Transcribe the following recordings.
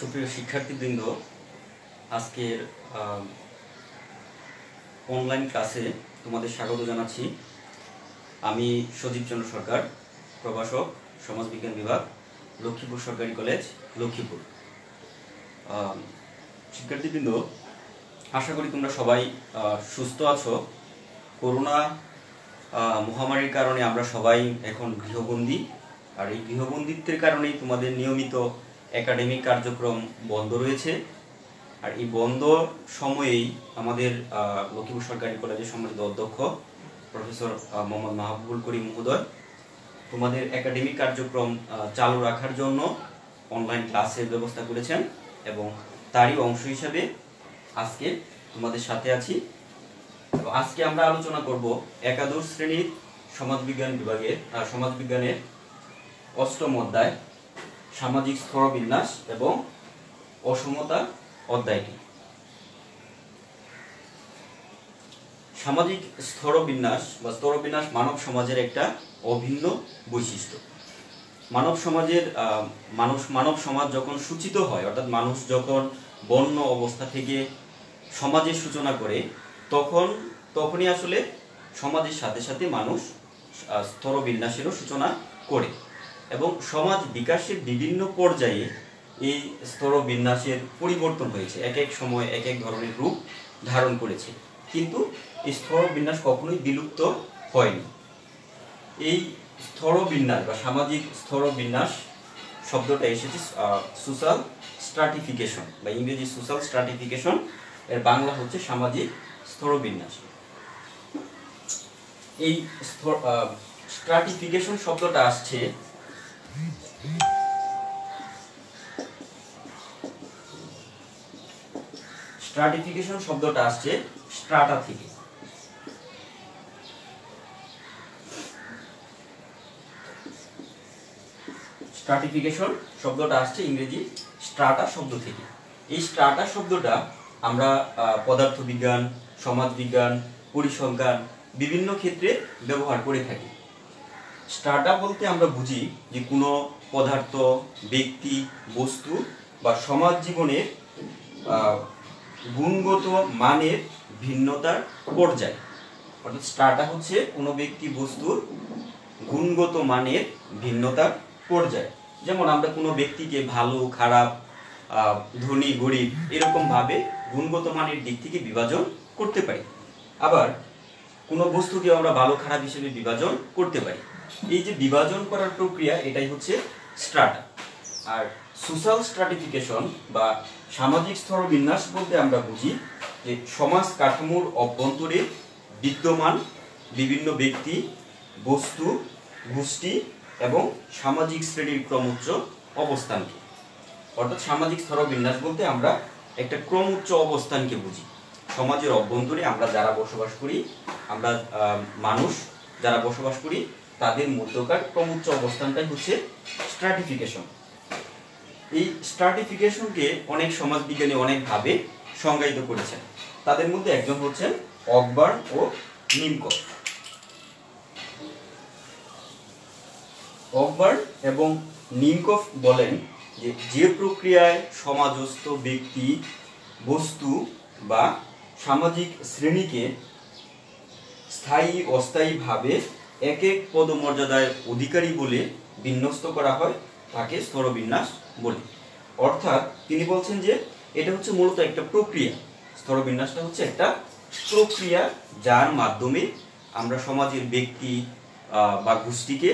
সুপ্রিয় শিক্ষার্থীবৃন্দ, আজকের অনলাইন ক্লাসে তোমাদের স্বাগত জানাচ্ছি। আমি সজীব চন্দ্র সরকার, প্রভাষক, সমাজবিজ্ঞান বিভাগ, লক্ষ্মীপুর সরকারি কলেজ লক্ষ্মীপুর। শিক্ষার্থীবৃন্দ, আশা করি তোমরা সবাই সুস্থ আছো। করোনা মহামারীর কারণে আমরা সবাই এখন গৃহবন্দী। আর এই গৃহবন্দিত্বের কারণেই তোমাদের নিয়মিত একাডেমিক কার্যক্রম বন্ধ রয়েছে। আর এই বন্ধ সময়েই আমাদের লক্ষ্মীপুর সরকারি কলেজের সম্মানিত অধ্যক্ষ প্রফেসর মোহাম্মদ মাহবুবুল করিম মহোদয়, তোমাদের একাডেমিক কার্যক্রম চালু রাখার জন্য অনলাইন ক্লাসের ব্যবস্থা করেছেন এবং তারই অংশ হিসাবে আজকে তোমাদের সাথে আছি। আজকে আমরা আলোচনা করব একাদশ শ্রেণির সমাজবিজ্ঞান বিভাগের সমাজবিজ্ঞানের অষ্টম অধ্যায়। সামাজিক স্তরবিন্যাস এবং অসমতা অধ্যায়টি। সামাজিক স্তরবিন্যাস বা স্তরবিন্যাস মানব সমাজের একটা অভিন্ন বৈশিষ্ট্য। মানব সমাজের মানুষ, মানব সমাজ যখন সূচিত হয়, অর্থাৎ মানুষ যখন বন্য অবস্থা থেকে সমাজের সূচনা করে, তখন, তখনই আসলে সমাজের সাথে সাথে মানুষ স্তরবিন্যাসেরও সূচনা করে। এবং সমাজ বিকাশের বিভিন্ন পর্যায়ে এই স্তর বিন্যাসের পরিবর্তন হয়েছে। এক এক সময় এক এক ধরনের রূপ ধারণ করেছে। কিন্তু এই স্তর বিন্যাস কখনোই বিলুপ্ত হয়নি। এই স্তরবিন্যাস বা সামাজিক স্তর বিন্যাস শব্দটা এসেছে সোশ্যাল স্ট্রাটিফিকেশন বা ইংরেজি সোশ্যাল স্ট্রাটিফিকেশন এর বাংলা হচ্ছে সামাজিক স্তরবিন্যাস এই স্ট্রাটিফিকেশন শব্দটা আসছে স্ট্রাটিফিকেশন শব্দটা আসছে স্ট্রাটা থেকে। স্ট্রাটিফিকেশন শব্দটা আসছে ইংরেজি স্ট্রাটা শব্দ থেকে। এই স্ট্রাটা শব্দটা আমরা পদার্থবিজ্ঞান, সমাজবিজ্ঞান, পরিসংখ্যান বিভিন্ন ক্ষেত্রে ব্যবহার করে থাকি। স্ট্রাটা বলতে আমরা বুঝি যে কোনো পদার্থ, ব্যক্তি, বস্তু বা সমাজ জীবনের গুণগত মানের ভিন্নতার পর্যায়। অর্থাৎ স্ট্রাটা হচ্ছে কোনো ব্যক্তি বস্তুর গুণগত মানের ভিন্নতার পর্যায়। যেমন আমরা কোনো ব্যক্তিকে ভালো, খারাপ ধনী, গরিব এরকমভাবে গুণগত মানের দিক থেকে বিভাজন করতে পারি। আবার কোনো বস্তুকে আমরা ভালো, খারাপ হিসেবে বিভাজন করতে পারি। এই যে বিভাজন করার প্রক্রিয়া, এটাই হচ্ছে স্ট্রাটা আর সোশ্যাল স্ট্রাটিফিকেশন বা সামাজিক স্তরবিন্যাস বলতে আমরা বুঝি যে সমাজ কাঠামোর অভ্যন্তরে বিদ্যমান বিভিন্ন ব্যক্তি, বস্তু, গোষ্ঠী এবং সামাজিক শ্রেণির ক্রমোচ্চ অবস্থানকে। অর্থাৎ সামাজিক স্তরবিন্যাস বলতে আমরা একটা ক্রমোচ্চ অবস্থানকে বুঝি। সমাজের অভ্যন্তরে আমরা যারা বসবাস করি, আমরা মানুষ যারা বসবাস করি তাদের মধ্যকার ক্রমোচ্চ অবস্থানটাই হচ্ছে স্ট্রাটিফিকেশন এই স্ট্রাটিফিকেশনকে অনেক সমাজবিজ্ঞানী অনেকভাবে সংজ্ঞায়িত করেছেন। তাদের মধ্যে একজন হচ্ছেন অকবার্ন ও নিমকফ অকবার্ন এবং নিমকফ বলেন যে যে প্রক্রিয়ায় সমাজস্থ ব্যক্তি, বস্তু বা সামাজিক শ্রেণীকে স্থায়ী অস্থায়ীভাবে এক এক পদমর্যাদায় অধিকারী বলে বিন্যস্ত করা হয়, তাকে স্তরবিন্যাস বলে। অর্থাৎ তিনি বলছেন যে এটা হচ্ছে মূলত একটা প্রক্রিয়া। স্তরবিন্যাসটা হচ্ছে একটা প্রক্রিয়া যার মাধ্যমে আমরা সমাজের ব্যক্তি বা গোষ্ঠীকে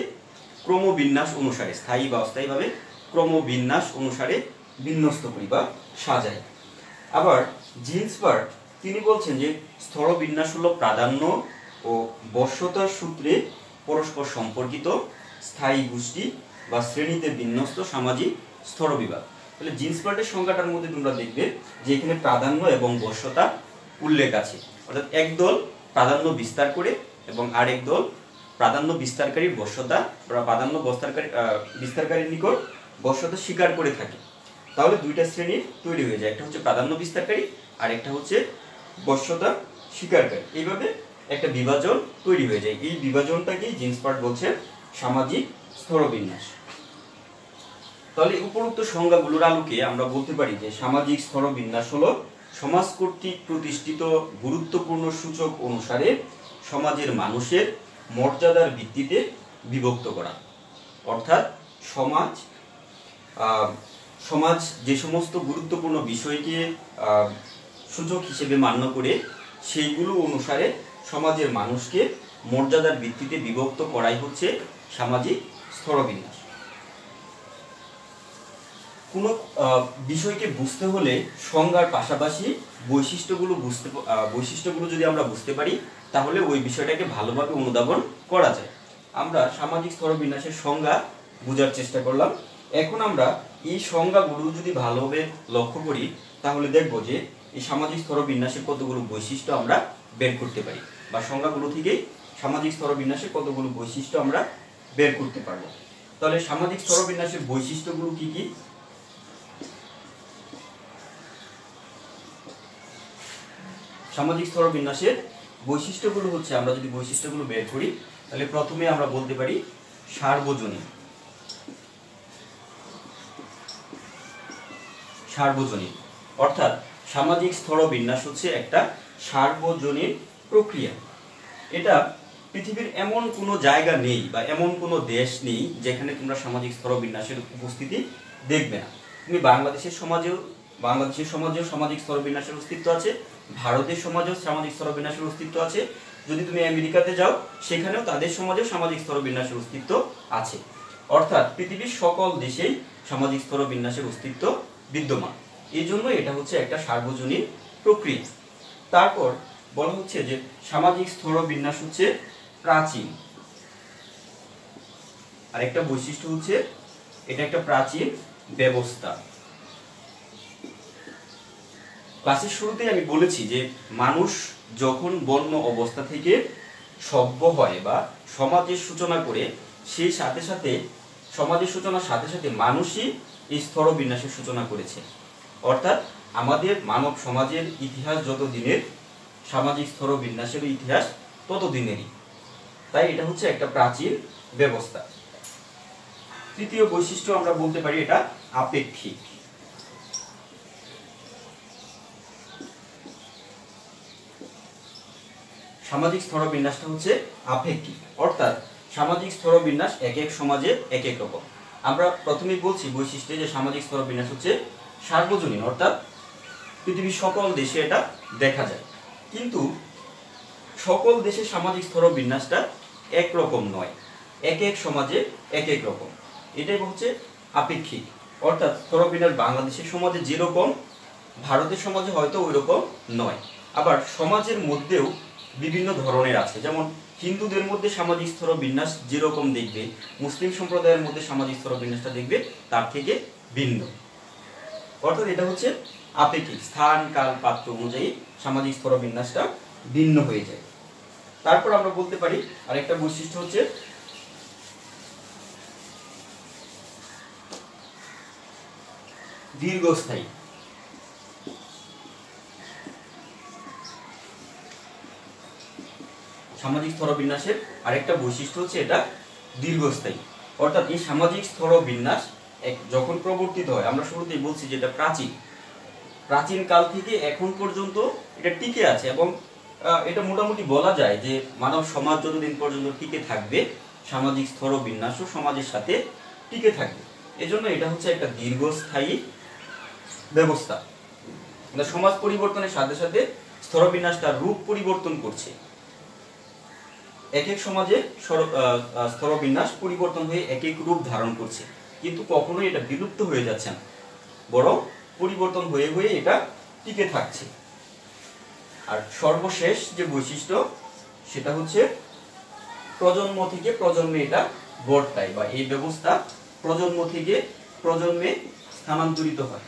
ক্রমবিন্যাস অনুসারে, স্থায়ী বা অস্থায়ীভাবে ক্রমবিন্যাস অনুসারে বিন্যস্ত করি বা সাজাই। আবার জিন্সবার্গ তিনি বলছেন যে স্থলবিন্যাস হলো প্রাধান্য ও বর্ষতার সূত্রে পরস্পর সম্পর্কিত স্থায়ী গোষ্ঠী বা শ্রেণীতে বিন্যস্ত সামাজিক স্তরবিভাগ তাহলে জিন্স প্যান্টের সংখ্যাটার মধ্যে তোমরা দেখবে যে এখানে প্রাধান্য এবং বর্ষতা উল্লেখ আছে। অর্থাৎ একদল প্রাধান্য বিস্তার করে এবং আরেক দল প্রাধান্য বিস্তারকারীর বর্ষতা বা প্রাধান্য বস্তারকারী বিস্তারকারীর নিকট বর্ষতা স্বীকার করে থাকে। তাহলে দুইটা শ্রেণির তৈরি হয়ে যায়। একটা হচ্ছে প্রাধান্য বিস্তারকারী আর একটা হচ্ছে বর্ষতা স্বীকারকারী। এইভাবে একটা বিভাজন তৈরি হয়ে যায়। এই বিভাজনটাকেই জিন্স পার্ট বলছে সামাজিক স্তরবিন্যাস তাহলে উপরোক্ত সংজ্ঞাগুলোর আলোকে আমরা বলতে পারি যে সামাজিক স্তরবিন্যাস হলো সমাজ কর্তৃক প্রতিষ্ঠিত গুরুত্বপূর্ণ সূচক অনুসারে সমাজের মানুষের মর্যাদার ভিত্তিতে বিভক্ত করা। অর্থাৎ সমাজ সমাজ যে সমস্ত গুরুত্বপূর্ণ বিষয়কে সূচক হিসেবে মান্য করে সেইগুলো অনুসারে সমাজের মানুষকে মর্যাদার ভিত্তিতে বিভক্ত করাই হচ্ছে সামাজিক স্তরবিন্যাস কোনো বিষয়কে বুঝতে হলে সংজ্ঞার পাশাপাশি বৈশিষ্ট্যগুলো বুঝতে বৈশিষ্ট্যগুলো যদি আমরা বুঝতে পারি, তাহলে ওই বিষয়টাকে ভালোভাবে অনুধাবন করা যায়। আমরা সামাজিক স্তরবিন্যাসের সংজ্ঞা বোঝার চেষ্টা করলাম। এখন আমরা এই সংজ্ঞাগুলো যদি ভালোভাবে লক্ষ্য করি, তাহলে দেখব যে এই সামাজিক স্তরবিন্যাসের কতগুলো বৈশিষ্ট্য আমরা বের করতে পারি। বা সংজ্ঞাগুলো থেকেই সামাজিক স্তরবিন্যাসের কতগুলো বৈশিষ্ট্য আমরা বের করতে পারব। তাহলে সামাজিক স্তরবিন্যাসের বৈশিষ্ট্যগুলো কি কি? সামাজিক স্তর বিন্যাসের বৈশিষ্ট্যগুলো হচ্ছে, আমরা যদি বৈশিষ্ট্যগুলো বের করি, তাহলে প্রথমে আমরা বলতে পারি সার্বজনীন। সার্বজনীন। অর্থাৎ সামাজিক স্তর বিন্যাস হচ্ছে একটা সার্বজনীন প্রক্রিয়া। এটা পৃথিবীর এমন কোনো জায়গা নেই বা এমন কোনো দেশ নেই যেখানে তোমরা সামাজিক স্তর বিন্যাসের উপস্থিতি দেখবে না। তুমি বাংলাদেশের সমাজেও বাংলাদেশের সমাজেও সামাজিক স্তর বিন্যাসের অস্তিত্ব আছে, ভারতের সমাজেও সামাজিক স্তর বিন্যাসের অস্তিত্ব আছে। যদি তুমি আমেরিকাতে যাও, সেখানেও তাদের সমাজেও সামাজিক স্তর বিন্যাসের অস্তিত্ব আছে। অর্থাৎ পৃথিবীর সকল দেশেই সামাজিক স্তর বিন্যাসের অস্তিত্ব বিদ্যমান। এই জন্য এটা হচ্ছে একটা সার্বজনীন প্রক্রিয়া। তারপর বলা হচ্ছে যে সামাজিক স্তর বিন্যাস হচ্ছে প্রাচীন। আরেকটা বৈশিষ্ট্য হচ্ছে এটা একটা প্রাচীন ব্যবস্থা। ক্লাসের শুরুতেই আমি বলেছি যে মানুষ যখন বন্য অবস্থা থেকে সভ্য হয় বা সমাজের সূচনা করে, সেই সাথে সাথে, সমাজের সূচনার সাথে সাথে মানুষই এই স্তর বিন্যাসের সূচনা করেছে। অর্থাৎ আমাদের মানব সমাজের ইতিহাস যত দিনের সামাজিক স্তর বিন্যাসের ইতিহাস ততদিনেরই। তাই এটা হচ্ছে একটা প্রাচীন ব্যবস্থা। তৃতীয় বৈশিষ্ট্য আমরা বলতে পারি এটা আপেক্ষিক। সামাজিক স্তরবিন্যাসটা হচ্ছে আপেক্ষিক। অর্থাৎ সামাজিক স্তরবিন্যাস এক এক সমাজে এক এক রকম। আমরা প্রথমেই বলছি বৈশিষ্ট্যে যে সামাজিক স্তরবিন্যাস হচ্ছে সার্বজনীন, অর্থাৎ পৃথিবীর সকল দেশে এটা দেখা যায়। কিন্তু সকল দেশের সামাজিক স্তর স্তরবিন্যাসটা একরকম নয়। এক এক সমাজে এক এক রকম। এটাই হচ্ছে আপেক্ষিক। অর্থাৎ স্তরবিন্যাস বাংলাদেশের সমাজে যেরকম, ভারতের সমাজে হয়তো ওই রকম নয়। আবার সমাজের মধ্যেও বিভিন্ন ধরনের আছে। যেমন হিন্দুদের মধ্যে সামাজিক স্তর বিন্যাস যেরকম দেখবে, মুসলিম সম্প্রদায়ের মধ্যে সামাজিক স্তর বিন্যাসটা দেখবে, তার থেকে ভিন্ন। অর্থাৎ এটা হচ্ছে আপেক্ষিক। স্থান, কাল, পাত্র অনুযায়ী সামাজিক স্তর বিন্যাসটা ভিন্ন হয়ে যায়। তারপর আমরা বলতে পারি আরেকটা বৈশিষ্ট্য হচ্ছে দীর্ঘস্থায়ী। সামাজিক স্তরবিন্যাসের আরেকটা বৈশিষ্ট্য হচ্ছে এটা দীর্ঘস্থায়ী। অর্থাৎ এই সামাজিক স্তরবিন্যাস এক যখন প্রবর্তিত হয়, আমরা শুরুতেই বলছি যে এটা প্রাচীন। প্রাচীন কাল থেকে এখন পর্যন্ত এটা টিকে আছে এবং এটা মোটামুটি বলা যায় যে মানব সমাজ যতদিন পর্যন্ত টিকে থাকবে, সামাজিক স্তরবিন্যাসও সমাজের সাথে টিকে থাকবে। এজন্য এটা হচ্ছে একটা দীর্ঘস্থায়ী ব্যবস্থা। মানে সমাজ পরিবর্তনের সাথে সাথে স্তরবিন্যাস তার রূপ পরিবর্তন করছে। এক এক সমাজে স্তরবিন্যাস পরিবর্তন হয়ে এক এক রূপ ধারণ করছে। কিন্তু কখনোই এটা বিলুপ্ত হয়ে যাচ্ছে না। বরং পরিবর্তন হয়ে হয়ে এটা টিকে থাকছে। আর সর্বশেষ যে বৈশিষ্ট্য, সেটা হচ্ছে প্রজন্ম থেকে প্রজন্মে এটা বর্তায় বা এই ব্যবস্থা প্রজন্ম থেকে প্রজন্মে স্থানান্তরিত হয়।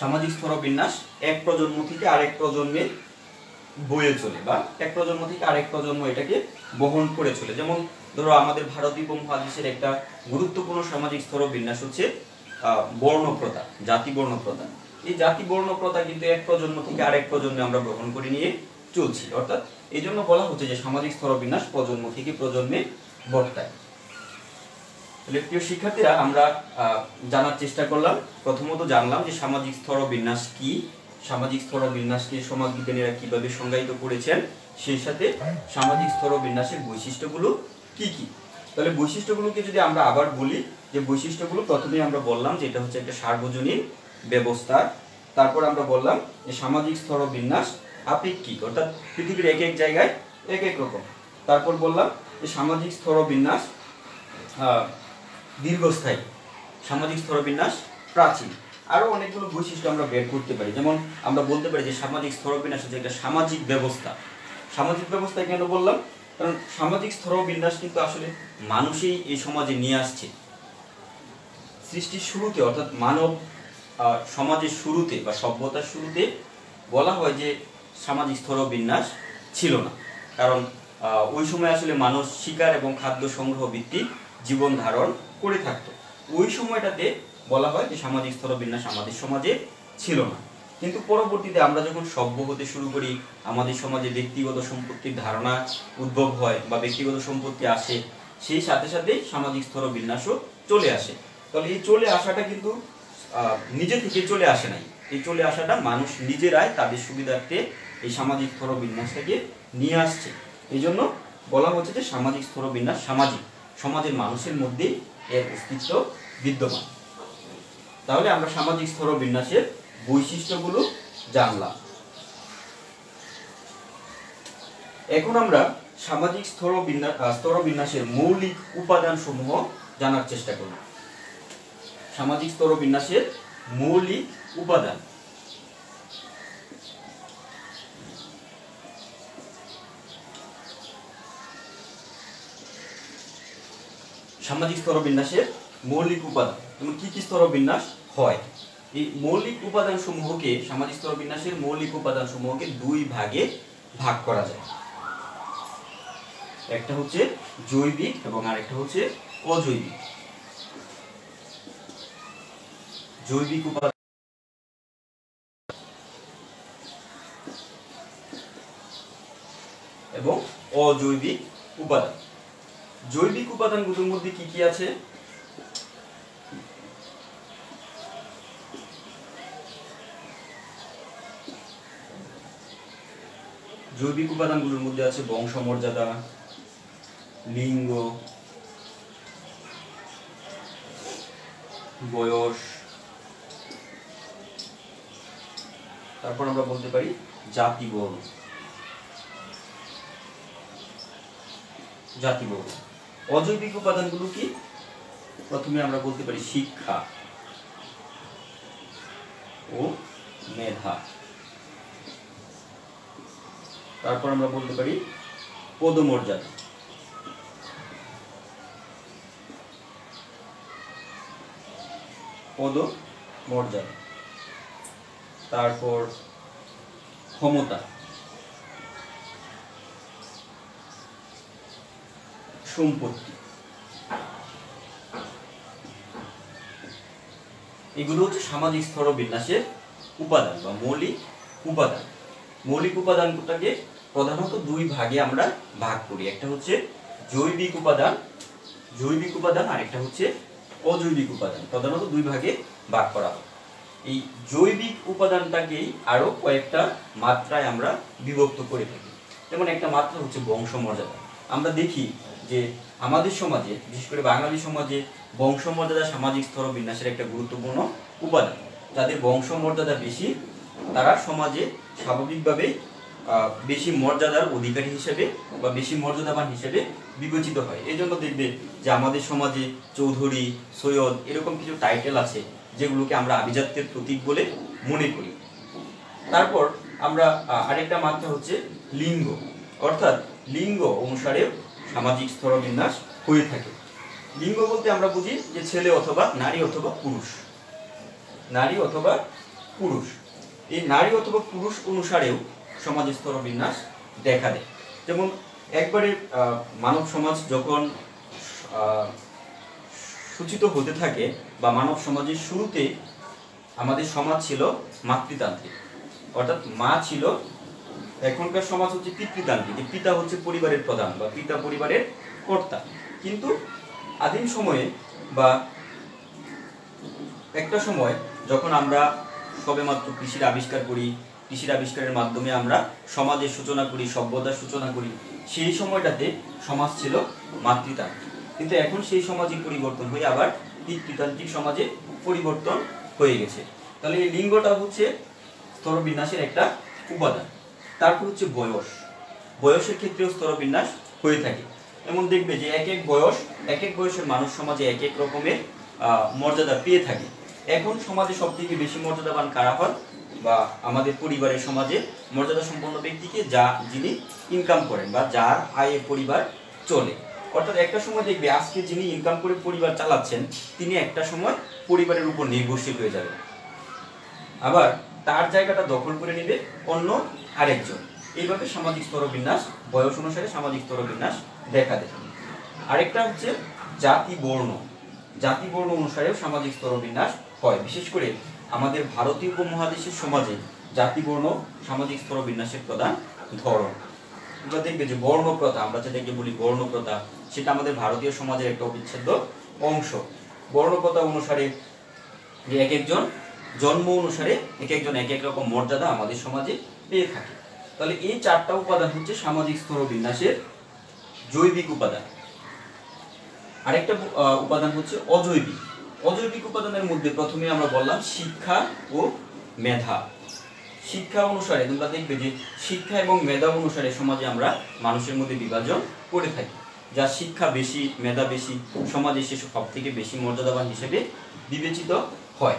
সামাজিক স্তরবিন্যাস এক প্রজন্ম থেকে আরেক প্রজন্মে বয়ে চলে বা এক প্রজন্ম থেকে আরেক প্রজন্ম এটাকে বহন করে চলে। যেমন ধরো আমাদের ভারতীয় উপমহাদেশের একটা গুরুত্বপূর্ণ সামাজিক স্তরবিন্যাস হচ্ছে আহ, বর্ণ জাতি বর্ণ প্রথা এই জাতি বর্ণপ্রথা কিন্তু এক প্রজন্ম থেকে আরেক প্রজন্মে আমরা গ্রহণ করে নিয়ে চলছি। অর্থাৎ এই জন্য বলা হচ্ছে যে সামাজিক স্তরবিন্যাস প্রজন্ম থেকে প্রজন্মে বর্তায়। তাহলে প্রিয় শিক্ষার্থীরা, আমরা জানার চেষ্টা করলাম। প্রথমত জানলাম যে সামাজিক স্তর বিন্যাস কি? সামাজিক স্তর বিন্যাসকে সমাজবিজ্ঞানীরা কীভাবে সংজ্ঞায়িত করেছেন? সেই সাথে সামাজিক স্তর বিন্যাসের বৈশিষ্ট্যগুলো কি কি? তাহলে বৈশিষ্ট্যগুলোকে যদি আমরা আবার বলি, যে বৈশিষ্ট্যগুলো প্রথমে আমরা বললাম যে এটা হচ্ছে একটা সার্বজনীন ব্যবস্থা। তারপর আমরা বললাম যে সামাজিক স্তর বিন্যাস আপেক্ষিক অর্থাৎ পৃথিবীর এক এক জায়গায় এক এক রকম। তারপর বললাম যে সামাজিক স্তর বিন্যাস দীর্ঘস্থায়ী, সামাজিক স্তরবিন্যাস প্রাচীন। আরও অনেকগুলো বৈশিষ্ট্য আমরা বের করতে পারি। যেমন আমরা বলতে পারি যে সামাজিক স্তরবিন্যাস হচ্ছে একটা সামাজিক ব্যবস্থা। সামাজিক ব্যবস্থা কেন বললাম? কারণ সামাজিক স্তরবিন্যাস কিন্তু আসলে মানুষই এই সমাজে নিয়ে আসছে। সৃষ্টির শুরুতে, অর্থাৎ মানব সমাজের শুরুতে বা সভ্যতার শুরুতে বলা হয় যে সামাজিক স্তরবিন্যাস ছিল না। কারণ ওই সময় আসলে মানুষ শিকার এবং খাদ্য সংগ্রহ ভিত্তিক জীবন ধারণ করে থাকতো। ওই সময়টাতে বলা হয় যে সামাজিক স্তরবিন্যাস আমাদের সমাজে ছিল না। কিন্তু পরবর্তীতে আমরা যখন সভ্য হতে শুরু করি, আমাদের সমাজে ব্যক্তিগত সম্পত্তির ধারণা উদ্ভব হয় বা ব্যক্তিগত সম্পত্তি আসে, সেই সাথে সাথে সামাজিক স্তরবিন্যাসও চলে আসে। তাহলে এই চলে আসাটা কিন্তু নিজে থেকে চলে আসে নাই। এই চলে আসাটা মানুষ নিজেরাই তাদের সুবিধার্থে এই সামাজিক স্তরবিন্যাসটাকে নিয়ে আসছে। এই জন্য বলা হচ্ছে যে সামাজিক স্তরবিন্যাস সামাজিক। সমাজের মানুষের মধ্যেই এর অস্তিত্ব বিদ্যমান। তাহলে আমরা সামাজিক স্তর বিন্যাসের বৈশিষ্ট্যগুলো জানলাম। এখন আমরা সামাজিক স্তর বিন্যাস স্তর বিন্যাসের মৌলিক উপাদান সমূহ জানার চেষ্টা করব। সামাজিক স্তর বিন্যাসের মৌলিক উপাদান। সামাজিক স্তরবিন্যাসের মৌলিক উপাদান। যেমন কি কি স্তরবিন্যাস হয়? এই মৌলিক উপাদান সমূহকে সামাজিক স্তরবিন্যাসের মৌলিক উপাদান সমূহকে দুই ভাগে ভাগ করা যায়। একটা হচ্ছে জৈবিক এবং আরেকটা হচ্ছে অজৈবিক। জৈবিক উপাদান এবং অজৈবিক উপাদান। জৈবিক উপাদানগুলোর মধ্যে কি কি আছে? জৈবিক উপাদানগুলোর মধ্যে আছে বংশমর্যাদা, লিঙ্গ, বয়স, তারপর আমরা বলতে পারি জাতি বর্ণ জাতি অজৈবিক উপাদানগুলো কি? প্রথমে আমরা বলতে পারি শিক্ষা ও মেধা। তারপর আমরা বলতে পারি পদমর্যাদা। পদ মর্যাদা তারপর ক্ষমতা। সম্পত্তি। এগুলো হচ্ছে সামাজিক স্তর বিন্যাসের উপাদান বা মৌলিক উপাদান। মৌলিক উপাদানটাকে প্রধানত দুই ভাগে আমরা ভাগ করি। একটা হচ্ছে জৈবিক উপাদান জৈবিক উপাদান, আর একটা হচ্ছে অজৈবিক উপাদান। প্রধানত দুই ভাগে ভাগ করা হয়। এই জৈবিক উপাদানটাকেই আরও কয়েকটা মাত্রায় আমরা বিভক্ত করে থাকি। যেমন একটা মাত্রা হচ্ছে বংশমর্যাদা। আমরা দেখি যে আমাদের সমাজে, বিশেষ করে বাঙালি সমাজে বংশমর্যাদা সামাজিক স্তর বিন্যাসের একটা গুরুত্বপূর্ণ উপাদান। যাদের বংশমর্যাদা বেশি, তারা সমাজে স্বাভাবিকভাবেই বেশি মর্যাদার অধিকারী হিসেবে বা বেশি মর্যাদাবান হিসেবে বিবেচিত হয়। এই জন্য দেখবে যে আমাদের সমাজে চৌধুরী, সৈয়দ এরকম কিছু টাইটেল আছে, যেগুলোকে আমরা আভিজাত্যের প্রতীক বলে মনে করি। তারপর আমরা আরেকটা মাত্রা হচ্ছে লিঙ্গ। অর্থাৎ লিঙ্গ অনুসারে সামাজিক স্তরবিন্যাস হয়ে থাকে। লিঙ্গ বলতে আমরা বুঝি যে ছেলে অথবা নারী অথবা পুরুষ। নারী অথবা পুরুষ। এই নারী অথবা পুরুষ অনুসারেও সমাজ স্তরবিন্যাস দেখা দেয়। যেমন একবারে মানব সমাজ যখন সূচিত হতে থাকে বা মানব সমাজের শুরুতে আমাদের সমাজ ছিল মাতৃতান্ত্রিক। অর্থাৎ মা ছিল এখনকার সমাজ হচ্ছে পিতৃতান্ত্রিক পিতা হচ্ছে পরিবারের প্রধান বা পিতা পরিবারের কর্তা। কিন্তু আদিম সময়ে বা একটা সময় যখন আমরা সবেমাত্র কৃষির আবিষ্কার করি, কৃষির আবিষ্কারের মাধ্যমে আমরা সমাজের সূচনা করি, সভ্যতার সূচনা করি, সেই সময়টাতে সমাজ ছিল মাতৃতান্ত্রিক। কিন্তু এখন সেই সমাজই পরিবর্তন হয়ে আবার পিতৃতান্ত্রিক সমাজে পরিবর্তন হয়ে গেছে। তাহলে এই লিঙ্গটা হচ্ছে স্তরবিন্যাসের একটা উপাদান। তারপর হচ্ছে বয়স। বয়সের ক্ষেত্রেও স্তরবিন্যাস হয়ে থাকে। এমন দেখবে যে এক এক বয়স, এক এক বয়সের মানুষ সমাজে এক এক রকমের মর্যাদা পেয়ে থাকে। এখন সমাজে সব থেকে বেশি মর্যাদাবান কারা হন? বা আমাদের পরিবারের সমাজে মর্যাদা সম্পন্ন ব্যক্তিকে যা যিনি ইনকাম করেন বা যার আয়ে পরিবার চলে। অর্থাৎ একটা সময় দেখবে আজকে যিনি ইনকাম করে পরিবার চালাচ্ছেন, তিনি একটা সময় পরিবারের উপর নির্ভরশীল হয়ে যাবেন। আবার তার জায়গাটা দখল করে নেবে অন্য আরেকজন। এইভাবে সামাজিক স্তরবিন্যাস, বয়স অনুসারে সামাজিক স্তরবিন্যাস দেখা দেয়। আরেকটা হচ্ছে জাতি বর্ণ। জাতি বর্ণ অনুসারেও সামাজিক স্তরবিন্যাস হয়। বিশেষ করে আমাদের ভারতীয় উপমহাদেশের সমাজে জাতি বর্ণ সামাজিক স্তরবিন্যাসের প্রধান ধরন। তোমরা দেখবে যে বর্ণপ্রথা, আমরা যেটাকে বলি বর্ণপ্রথা, সেটা আমাদের ভারতীয় সমাজের একটা অবিচ্ছেদ্য অংশ। বর্ণপ্রথা অনুসারে যে এক একজন, জন্ম অনুসারে এক একজন এক এক রকম মর্যাদা আমাদের সমাজে পেয়ে থাকে। তাহলে এই চারটা উপাদান হচ্ছে সামাজিক স্তর বিন্যাসের জৈবিক উপাদান। আরেকটা উপাদান হচ্ছে অজৈবিক। অজৈবিক উপাদানের মধ্যে প্রথমে আমরা বললাম শিক্ষা ও মেধা। শিক্ষা অনুসারে তোমরা দেখবে যে শিক্ষা এবং মেধা অনুসারে সমাজে আমরা মানুষের মধ্যে বিভাজন করে থাকি। যার শিক্ষা বেশি, মেধা বেশি, সমাজে সে সব থেকে বেশি মর্যাদাবান হিসেবে বিবেচিত হয়।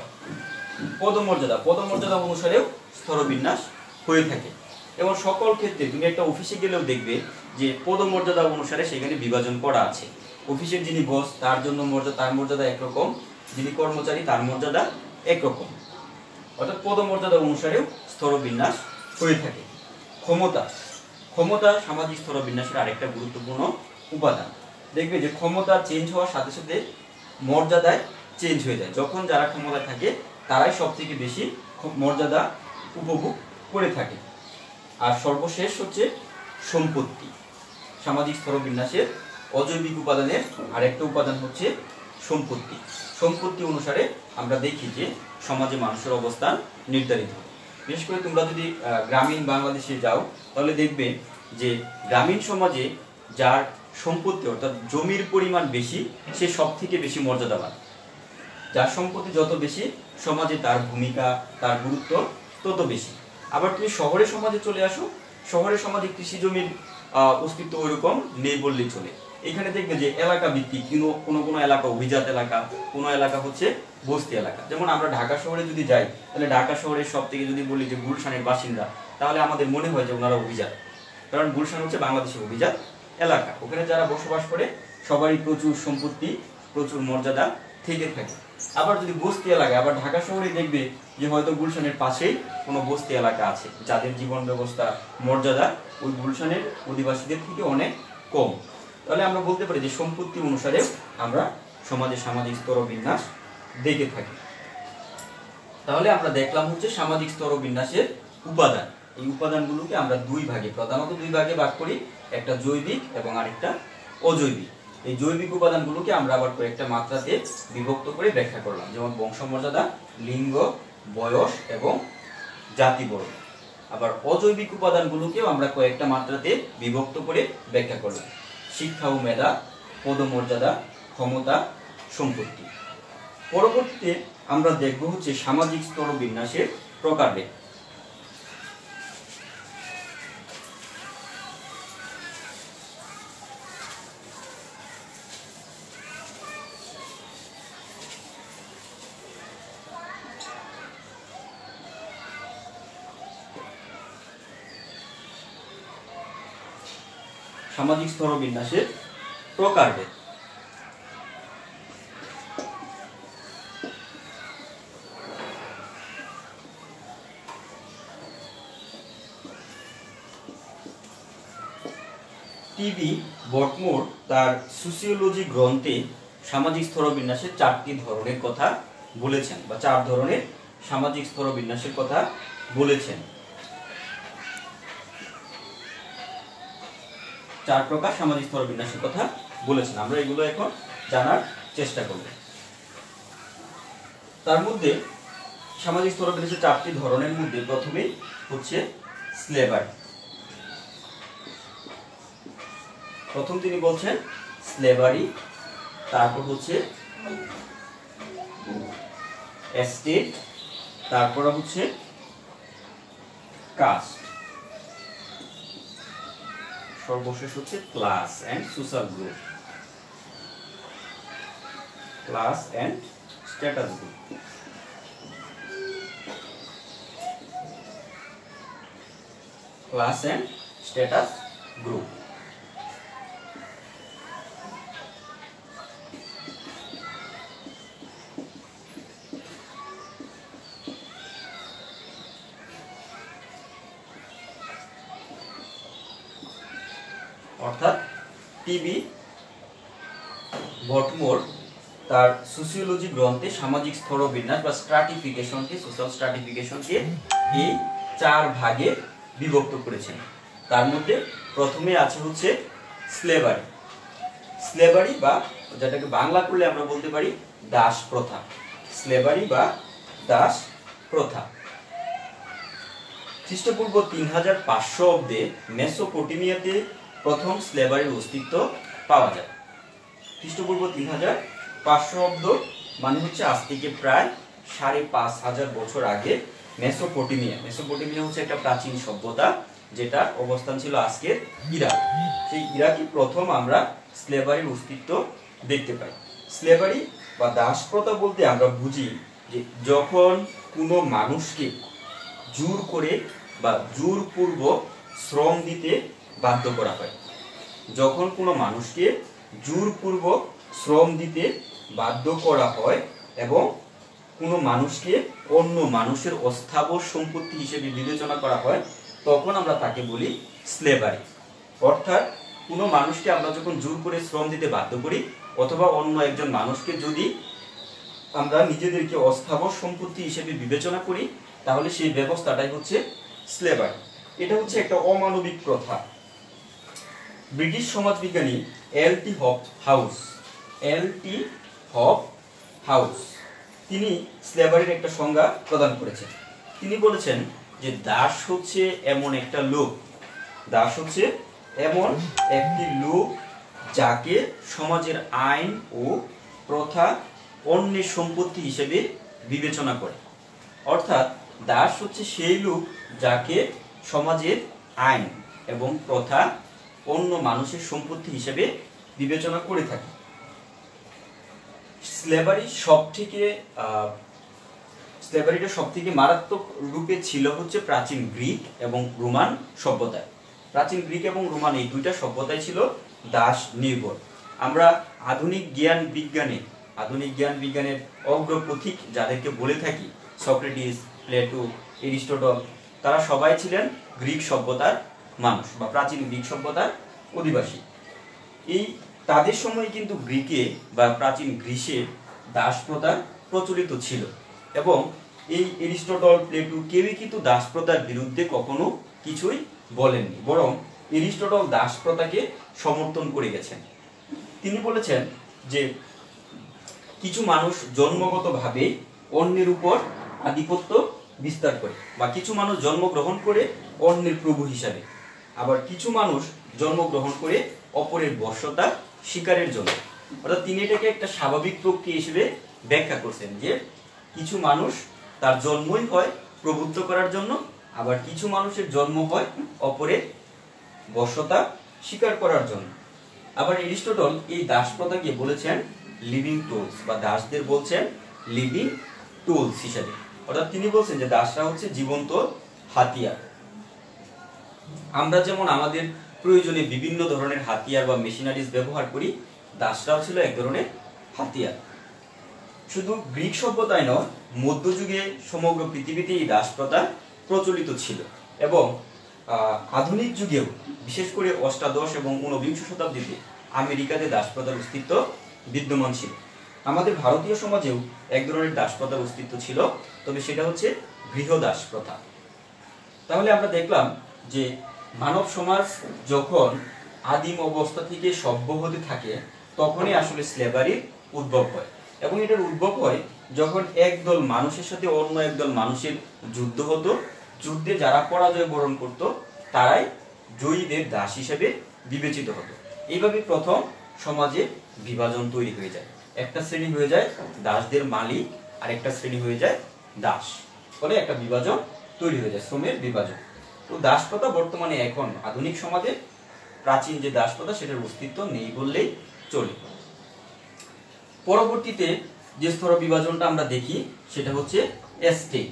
পদমর্যাদা। পদমর্যাদা অনুসারেও স্তরবিন্যাস হয়ে থাকে। এবং সকল ক্ষেত্রে তুমি একটা অফিসে গেলেও দেখবে যে পদমর্যাদা অনুসারে সেখানে বিভাজন করা আছে। অফিসের যিনি বস তার জন্য মর্যাদা তার মর্যাদা একরকম। যিনি কর্মচারী, তার মর্যাদা একরকম। অর্থাৎ পদমর্যাদা অনুসারেও স্তরবিন্যাস হয়ে থাকে। ক্ষমতা। ক্ষমতা সামাজিক স্তরবিন্যাসের আরেকটা গুরুত্বপূর্ণ উপাদান। দেখবে যে ক্ষমতা চেঞ্জ হওয়ার সাথে সাথে মর্যাদায় চেঞ্জ হয়ে যায়। যখন যারা ক্ষমতা থাকে, তারাই সব থেকে বেশি মর্যাদা উপভোগ করে থাকে। আর সর্বশেষ হচ্ছে সম্পত্তি। সামাজিক স্তরবিন্যাসের অজৈবিক উপাদানের আরেকটা উপাদান হচ্ছে সম্পত্তি। সম্পত্তি অনুসারে আমরা দেখি যে সমাজে মানুষের অবস্থান নির্ধারিত। বিশেষ করে তোমরা যদি গ্রামীণ বাংলাদেশে যাও, তাহলে দেখবে যে গ্রামীণ সমাজে যার সম্পত্তি, অর্থাৎ জমির পরিমাণ বেশি, সে সব থেকে বেশি মর্যাদাবান। যার সম্পত্তি যত বেশি, সমাজে তার ভূমিকা, তার গুরুত্ব তত বেশি। আবার তুমি শহরের সমাজে চলে আসো। শহরের সমাজে কৃষি জমির অস্তিত্ব ওইরকম নেই বললেই চলে। এখানে দেখবে যে এলাকা ভিত্তিক, কোনো কোনো কোনো এলাকা অভিজাত এলাকা, কোনো এলাকা হচ্ছে বস্তি এলাকা। যেমন আমরা ঢাকা শহরে যদি যাই, তাহলে ঢাকা শহরের সব থেকে যদি বলি যে গুলশানের বাসিন্দা, তাহলে আমাদের মনে হয় যে ওনারা অভিজাত। কারণ গুলশান হচ্ছে বাংলাদেশের অভিজাত এলাকা। ওখানে যারা বসবাস করে, সবারই প্রচুর সম্পত্তি, প্রচুর মর্যাদা থেকে থাকে। আবার যদি বস্তি এলাকা, আবার ঢাকা শহরে দেখবে যে হয়তো গুলশানের পাশেই কোনো বস্তি এলাকা আছে, যাদের জীবন ব্যবস্থা, মর্যাদা ওই গুলশানের অধিবাসীদের থেকে অনেক কম। তাহলে আমরা বলতে পারি যে সম্পত্তি অনুসারে আমরা সমাজে সামাজিক স্তর বিন্যাস দেখে থাকি। তাহলে আমরা দেখলাম হচ্ছে সামাজিক স্তর বিন্যাসের উপাদান। এই উপাদানগুলোকে আমরা দুই ভাগে, প্রধানত দুই ভাগে ভাগ করি, একটা জৈবিক এবং আরেকটা অজৈবিক। এই জৈবিক উপাদানগুলোকে আমরা আবার কয়েকটা মাত্রাতে বিভক্ত করে ব্যাখ্যা করলাম। যেমন বংশমর্যাদা, লিঙ্গ, বয়স এবং জাতিবর্ণ আবার অজৈবিক উপাদানগুলোকেও আমরা কয়েকটা মাত্রাতে বিভক্ত করে ব্যাখ্যা করলাম। শিক্ষা ও মেধা, পদমর্যাদা, ক্ষমতা, সম্পত্তি। পরবর্তীতে আমরা দেখব হচ্ছে সামাজিক স্তর বিন্যাসের প্রকারভেদ। সামাজিক স্তর বিন্যাসের প্রকারভেদ টিভি বটমোর তার সোসিওলজি গ্রন্থে সামাজিক স্তরবিন্যাসের চারটি ধরনের কথা বলেছেন বা চার ধরনের সামাজিক স্তরবিন্যাসের কথা বলেছেন। চার প্রকার সামাজিক স্তরবিন্যাসের কথা বলেছেন। আমরা এগুলো এখন জানার চেষ্টা করব। তার মধ্যে সামাজিক স্তরবিন্যাসের চারটি ধরনের মধ্যে প্রথমেই হচ্ছে স্লেভারি প্রথম তিনি বলছেন স্লেভারি তারপর হচ্ছে এস্টেট, তারপর হচ্ছে কাস্ট। সর্বশেষ হচ্ছে class and social group class and status group class and status group অর্থাৎ টিবি ভটমোর তার সোসিওলজি গ্রন্থে সামাজিক স্তরবিন্যাস বা স্ট্রাটিফিকেশনকে সোশ্যাল স্ট্রাটিফিকেশনকে এই চার ভাগে বিভক্ত করেছেন। তার মধ্যে প্রথমে আছে হচ্ছে স্লেভারি স্লেভারি বা যেটাকে বাংলা করলে আমরা বলতে পারি দাস প্রথা। স্লেভারি বা দাস প্রথা। খ্রিস্টপূর্ব তিন হাজার পাঁচশো অব্দে মেসোপটেমিয়াতে প্রথম স্লেভারির অস্তিত্ব পাওয়া যায়। খ্রিস্টপূর্ব তিন হাজার পাঁচশো অব্দ মানে হচ্ছে আজ থেকে প্রায় সাড়ে পাঁচ হাজার বছর আগে মেসোপটেমিয়া। মেসোপটেমিয়া হচ্ছে একটা প্রাচীন সভ্যতা যেটা অবস্থান ছিল আজকের ইরাক। সেই ইরাকে প্রথম আমরা স্লেভারির অস্তিত্ব দেখতে পাই। স্লেভারি বা দাসপ্রথা বলতে আমরা বুঝি যে যখন কোনো মানুষকে জোর করে বা জোরপূর্বক শ্রম দিতে বাধ্য করা হয়, যখন কোনো মানুষকে জোরপূর্বক শ্রম দিতে বাধ্য করা হয় এবং কোনো মানুষকে অন্য মানুষের অস্থাবর সম্পত্তি হিসেবে বিবেচনা করা হয়, তখন আমরা তাকে বলি স্লেভারি অর্থাৎ কোনো মানুষকে আমরা যখন জোর করে শ্রম দিতে বাধ্য করি, অথবা অন্য একজন মানুষকে যদি আমরা নিজেদেরকে অস্থাবর সম্পত্তি হিসেবে বিবেচনা করি, তাহলে সেই ব্যবস্থাটাই হচ্ছে স্লেভারি এটা হচ্ছে একটা অমানবিক প্রথা। British সমাজবিজ্ঞানী L T Hobhouse, L T Hobhouse. তিনি স্লেভারির একটা সংজ্ঞা প্রদান করেছেন। তিনি বলেছেন যে দাস হচ্ছে এমন একটা লোক। দাস হচ্ছে এমন একটি লোক যাকে সমাজের আইন ও প্রথা অন্যের সম্পত্তি হিসেবে বিবেচনা করে। অর্থাৎ দাস হচ্ছে সেই লোক যাকে সমাজের আইন এবং প্রথা অন্য মানুষের সম্পত্তি হিসেবে বিবেচনা করে থাকে। স্লেভারি সব থেকে স্লেভারিটা সব থেকে মারাত্মক রূপে ছিল হচ্ছে প্রাচীন গ্রিক এবং রোমান সভ্যতায়। প্রাচীন গ্রিক এবং রোমান এই দুইটা সভ্যতায় ছিল দাস নির্ভর। আমরা আধুনিক জ্ঞান বিজ্ঞানে, আধুনিক জ্ঞান বিজ্ঞানের অগ্রপথিক যাদেরকে বলে থাকি, সক্রেটিস, প্লেটো, এরিস্টোটল, তারা সবাই ছিলেন গ্রিক সভ্যতার মানুষ বা প্রাচীন গ্রিক সভ্যতার অধিবাসী। এই তাদের সময় কিন্তু গ্রিকে বা প্রাচীন গ্রীসে দাস প্রথা প্রচলিত ছিল। এবং এই এরিস্টোটল, প্লেটু কেউই কিন্তু দাস প্রথার বিরুদ্ধে কখনো কিছুই বলেননি। বরং এরিস্টোটল দাস প্রথাকে সমর্থন করে গেছেন। তিনি বলেছেন যে, কিছু মানুষ জন্মগতভাবে অন্যের উপর আধিপত্য বিস্তার করে বা কিছু মানুষ জন্মগ্রহণ করে অন্যের প্রভু হিসাবে। আবার কিছু মানুষ জন্মগ্রহণ করে অপরের বর্ষতা শিকারের জন্য। অর্থাৎ তিনি এটাকে একটা স্বাভাবিক প্রক্রিয়া হিসেবে ব্যাখ্যা করছেন যে কিছু মানুষ তার জন্মই হয় প্রভুত্ব করার জন্য, আবার কিছু মানুষের জন্ম হয় অপরের বর্ষতা স্বীকার করার জন্য। আবার এরিস্টোটল এই দাস প্রথাকে বলেছেন লিভিং টুলস, বা দাসদের বলছেন লিভিং টুলস হিসাবে। অর্থাৎ তিনি বলছেন যে দাসরা হচ্ছে জীবন্ত হাতিয়ার। আমরা যেমন আমাদের প্রয়োজনে বিভিন্ন ধরনের হাতিয়ার বা মেশিনারিজ ব্যবহার করি। দাসরাও ছিল এক ধরনের হাতিয়ার। শুধু গ্রিক সভ্যতায় নয়, মধ্যযুগে সমগ্র পৃথিবীতে এই দাস প্রথা প্রচলিত ছিল এবং আধুনিক যুগেও, বিশেষ করে অষ্টাদশ এবং ঊনবিংশ শতাব্দীতে আমেরিকাতে দাস প্রথার অস্তিত্ব বিদ্যমান ছিল। আমাদের ভারতীয় সমাজেও এক ধরনের দাস প্রথার অস্তিত্ব ছিল, তবে সেটা হচ্ছে গৃহদাস প্রথা তাহলে আমরা দেখলাম যে মানব সমাজ যখন আদিম অবস্থা থেকে সভ্য হতে থাকে, তখনই আসলে স্লেভারির উদ্ভব হয়। এবং এটার উদ্ভব হয় যখন একদল মানুষের সাথে অন্য একদল মানুষের যুদ্ধ হতো। যুদ্ধে যারা পরাজয় বরণ করত, তারাই জয়ীদের দাস হিসেবে বিবেচিত হতো। এইভাবে প্রথম সমাজে বিভাজন তৈরি হয়ে যায়। একটা শ্রেণি হয়ে যায় দাসদের মালিক আর একটা শ্রেণি হয়ে যায় দাস। ফলে একটা বিভাজন তৈরি হয়ে যায়, শ্রমের বিভাজন। তো দাস প্রথা বর্তমানে এখন আধুনিক সমাজে প্রাচীন যে দাস প্রথা সেটার অস্তিত্ব নেই বললেই চলে। পরবর্তীতে যে স্তর বিভাজনটা আমরা দেখি, সেটা হচ্ছে এস্টেট।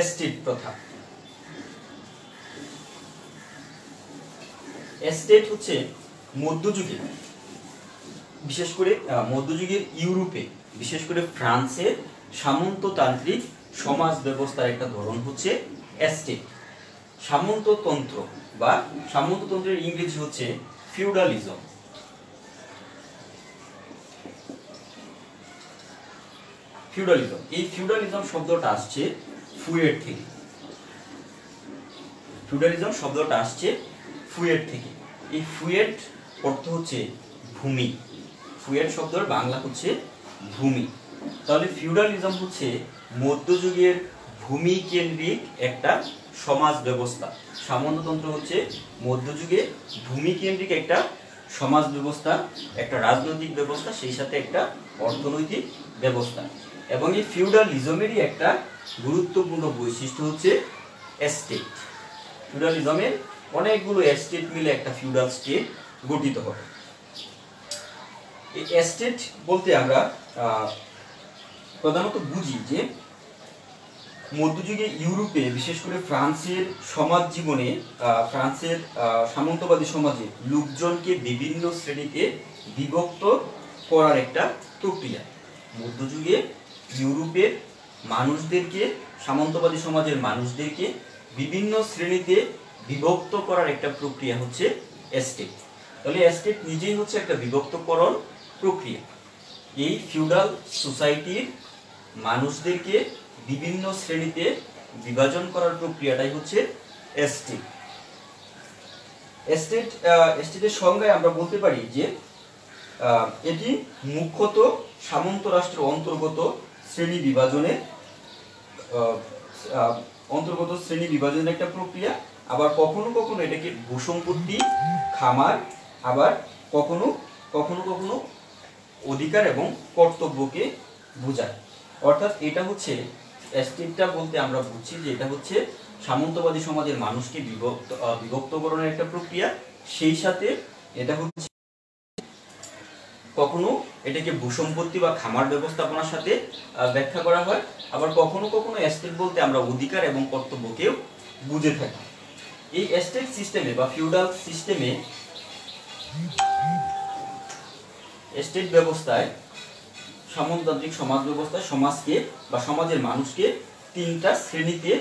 এস্টেট প্রথা। এস্টেট হচ্ছে মধ্যযুগে, বিশেষ করে মধ্যযুগের ইউরোপে, বিশেষ করে ফ্রান্সের সামন্ততান্ত্রিক সমাজ ব্যবস্থার একটা ধরন হচ্ছে এস্টেট সামন্ততন্ত্র বা সামন্ততন্ত্রের ইংরেজি হচ্ছে ফিউডালিজম। ফিউডালিজম, এই ফিউডালিজম শব্দটা আসছে ফুয়েট থেকে। ফিউডালিজম শব্দটা আসছে ফুয়েট থেকে। এই ফুয়েট অর্থ হচ্ছে ভূমি। ফুয়েট শব্দের বাংলা হচ্ছে ভূমি। তাহলে ফিউডালিজম হচ্ছে মধ্যযুগের ভূমি কেন্দ্রিক একটা সমাজ ব্যবস্থা সামন্ততন্ত্র হচ্ছে মধ্যযুগে ভূমি কেন্দ্রিক একটা সমাজ ব্যবস্থা একটা রাজনৈতিক ব্যবস্থা, সেই সাথে একটা অর্থনৈতিক ব্যবস্থা। এবং এই ফিউডালিজমেরই একটা গুরুত্বপূর্ণ বৈশিষ্ট্য হচ্ছে এস্টেট ফিউডালিজমের অনেকগুলো এস্টেট মিলে একটা ফিউডাল স্টেট গঠিত হবে। এই এস্টেট বলতে আমরা প্রধানত বুঝি যে মধ্যযুগে ইউরোপে, বিশেষ করে ফ্রান্সের সমাজ জীবনে ফ্রান্সের সামন্তবাদী সমাজে লোকজনকে বিভিন্ন শ্রেণীতে বিভক্ত করার একটা প্রক্রিয়া। মধ্যযুগে ইউরোপের মানুষদেরকে, সামন্তবাদী সমাজের মানুষদেরকে বিভিন্ন শ্রেণীতে বিভক্ত করার একটা প্রক্রিয়া হচ্ছে এস্টেট। তাহলে এস্টেট নিজেই হচ্ছে একটা বিভক্তকরণ প্রক্রিয়া। এই ফিউডাল সোসাইটির মানুষদেরকে বিভিন্ন শ্রেণীতে বিভাজন করার প্রক্রিয়াটাই হচ্ছে এস্টেট এস্টেট এস্টেটের সংজ্ঞায় আমরা বলতে পারি যে এটি মুখ্যত সামন্ত রাষ্ট্রের অন্তর্গত শ্রেণি বিভাজনের অন্তর্গত শ্রেণি বিভাজনের একটা প্রক্রিয়া, আবার কখনো কখনো এটাকে ভূসম্পত্তি, খামার, আবার কখনো কখনো কখনো অধিকার এবং কর্তব্যকে বোঝায়। অর্থাৎ এটা হচ্ছে এস্টেটটা বলতে আমরা বুঝছি যে এটা হচ্ছে সামন্তবাদী সমাজের মানুষকে বিভক্ত বিভক্তকরণের একটা প্রক্রিয়া। সেই সাথে এটা হচ্ছে কখনো এটাকে ভূসম্পত্তি বা খামার ব্যবস্থাপনার সাথে ব্যাখ্যা করা হয়। আবার কখনো কখনো এস্টেট বলতে আমরা অধিকার এবং কর্তব্যকেও বুঝে থাকি। এই এস্টেট সিস্টেমে বা ফিউডাল সিস্টেমে এস্টেট ব্যবস্থায় সামন্ততান্ত্রিক সমাজ ব্যবস্থায় সমাজকে বা সমাজের মানুষকে তিনটা শ্রেণীতে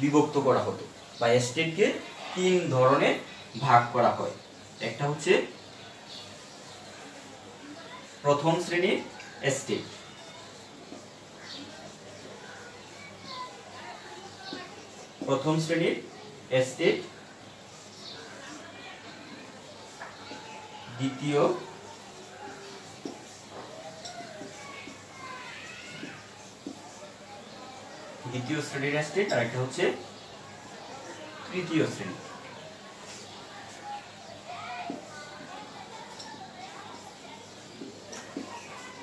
বিভক্ত করা হতো বা এস্টেটকে তিন ধরনের ভাগ করা হয়। একটা হচ্ছে প্রথম শ্রেণির এস্টেট প্রথম শ্রেণির এস্টেট দ্বিতীয় দ্বিতীয় শ্রেণির এস্টেট আর একটা হচ্ছে তৃতীয় শ্রেণি।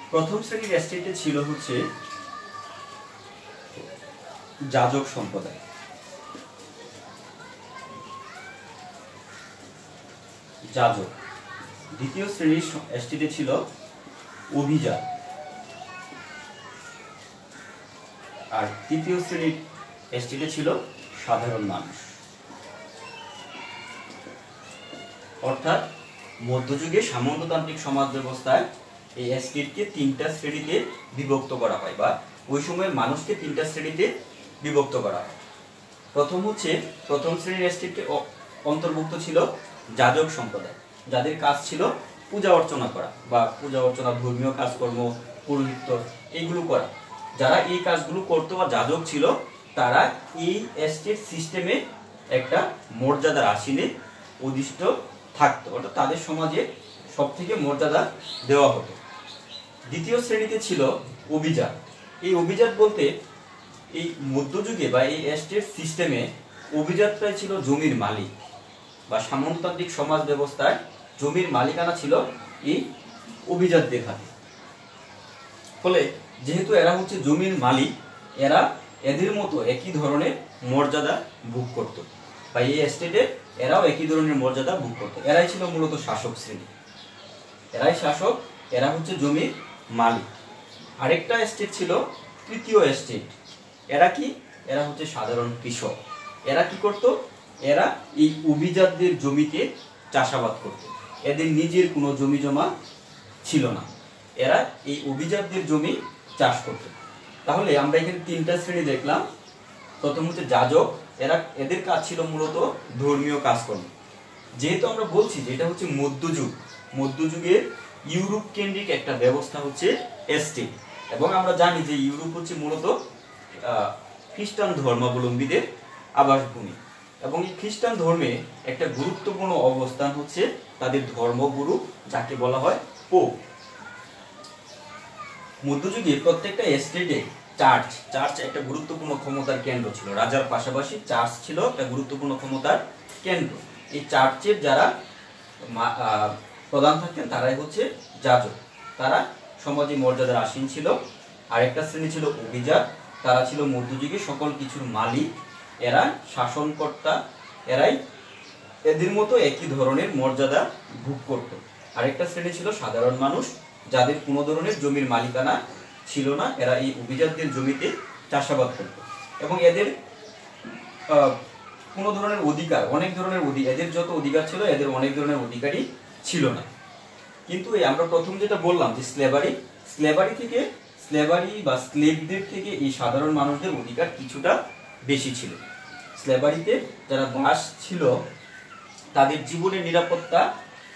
প্রথম শ্রেণির এস্টেটে ছিল হচ্ছে যাজক সম্প্রদায়। যাজক। দ্বিতীয় শ্রেণির এসটিতে ছিল অভিজাত। আর তৃতীয় শ্রেণির এসটিতে ছিল সাধারণ মানুষ। অর্থাৎ মধ্যযুগে সামন্ততান্ত্রিক সমাজ ব্যবস্থায় এই এস্টেটকে তিনটা শ্রেণীতে বিভক্ত করা হয় বা ওই সময়ের মানুষকে তিনটা শ্রেণীতে বিভক্ত করা হয়। প্রথম হচ্ছে প্রথম শ্রেণির এস্টেটে অন্তর্ভুক্ত ছিল যাজক সম্প্রদায়। যাদের কাজ ছিল পূজা অর্চনা করা বা পূজা অর্চনা ধর্মীয় কাজকর্ম, পুরোহিত্য এইগুলো করা। যারা এই কাজগুলো করতো বা যাজক ছিল, তারা এই এস্টেট সিস্টেমে একটা মর্যাদার আসীনে অধিষ্ঠ থাকতো। অর্থাৎ তাদের সমাজে সব থেকে মর্যাদা দেওয়া হতো। দ্বিতীয় শ্রেণীতে ছিল অভিজাত। এই অভিজাত বলতে এই মধ্যযুগে বা এই এস্টেট সিস্টেমে অভিজাতরাই ছিল জমির মালিক বা সামন্ততান্ত্রিক সমাজ ব্যবস্থায় জমির মালিকানা ছিল এই অভিজাতদের হাতে। ফলে যেহেতু এরা হচ্ছে জমির মালিক, এরা এদের মতো একই ধরনের মর্যাদা ভোগ করত। বা এই এস্টেটে এরাও একই ধরনের মর্যাদা ভোগ করত। এরাই ছিল মূলত শাসক শ্রেণি। এরাই শাসক, এরা হচ্ছে জমির মালিক। আরেকটা এস্টেট ছিল তৃতীয় এস্টেট এরা কি? এরা হচ্ছে সাধারণ কৃষক। এরা কি করত? এরা এই অভিজাতদের জমিতে চাষাবাদ করত। এদের নিজের কোনো জমি জমা ছিল না। এরা এই অভিজাতদের জমি চাষ করত। তাহলে আমরা এখানে তিনটা শ্রেণি দেখলাম। প্রথম হচ্ছে যাজক। এরা, এদের কাজ ছিল মূলত ধর্মীয় কাজকর্ম। যেহেতু আমরা বলছি যে এটা হচ্ছে মধ্যযুগ, মধ্যযুগের ইউরোপ কেন্দ্রিক একটা ব্যবস্থা হচ্ছে এস্টেট। এবং আমরা জানি যে ইউরোপ হচ্ছে মূলত খ্রিস্টান ধর্মাবলম্বীদের আবাসভূমি। এবং এই খ্রিস্টান ধর্মে একটা গুরুত্বপূর্ণ অবস্থান হচ্ছে তাদের ধর্মগুরু, যাকে বলা হয় পোপ। মধ্যযুগে প্রত্যেকটা এস্টেটে চার্চ চার্চ একটা গুরুত্বপূর্ণ ক্ষমতার কেন্দ্র ছিল। রাজার পাশাপাশি চার্চ ছিল একটা গুরুত্বপূর্ণ ক্ষমতার কেন্দ্র। এই চার্চের যারা প্রধান থাকতেন, তারাই হচ্ছে যাজক। তারা সমাজে মর্যাদার আসীন ছিল। আরেকটা শ্রেণি ছিল অভিজাত। তারা ছিল মধ্যযুগে সকল কিছুর মালিক। এরা শাসনকর্তা। এরাই এদের মতো একই ধরনের মর্যাদা ভোগ করত। আরেকটা শ্রেণি ছিল সাধারণ মানুষ। যাদের কোনো ধরনের জমির মালিকানা ছিল না, এরা এই অভিজাতদের জমিতে চাষাবাদ করত। এবং এদের কোনো ধরনের অধিকার, অনেক ধরনের অধিকার এদের যত অধিকার ছিল, এদের অনেক ধরনের অধিকারই ছিল না। কিন্তু এই আমরা প্রথম যেটা বললাম যে স্লেভারি স্লেভারি থেকে স্লেভারি বা স্লেভদের থেকে এই সাধারণ মানুষদের অধিকার কিছুটা বেশি ছিল। স্লেভারিতে যারা দাস ছিল, তাদের জীবনের নিরাপত্তা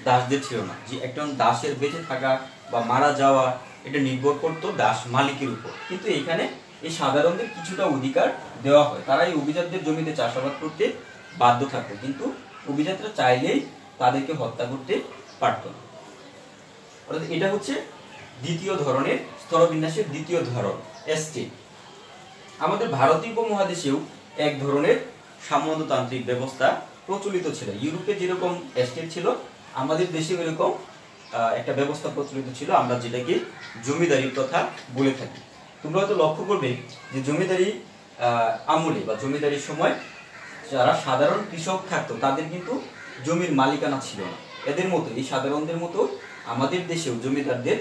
দাসদের ছিল না। যে একজন দাসের বেঁচে থাকা বা মারা যাওয়া, এটা নির্ভর করতো দাস মালিকের উপর। কিন্তু এখানে এই সাধারণদের কিছুটা অধিকার দেওয়া হয়। তারা এই অভিজাতদের জমিতে চাষাবাদ করতে বাধ্য থাকতো। কিন্তু অভিজাতরা চাইলেই তাদেরকে হত্যা করতে পারত অর্থাৎ এটা হচ্ছে দ্বিতীয় ধরনের স্তরবিন্যাসের দ্বিতীয় ধরন এস্টেট আমাদের ভারতীয় উপমহাদেশেও এক ধরনের সামন্ততান্ত্রিক ব্যবস্থা প্রচলিত ছিল। ইউরোপে যেরকম এস্টেট ছিল, আমাদের দেশে এরকম একটা ব্যবস্থা প্রচলিত ছিল, আমরা যেটাকে জমিদারি প্রথা বলে থাকি। তোমরা হয়তো লক্ষ্য করবে যে জমিদারি আমলে বা জমিদারির সময় যারা সাধারণ কৃষক থাকতো, তাদের কিন্তু জমির মালিকানা ছিল না। এদের মতো, এই সাধারণদের মতো আমাদের দেশেও জমিদারদের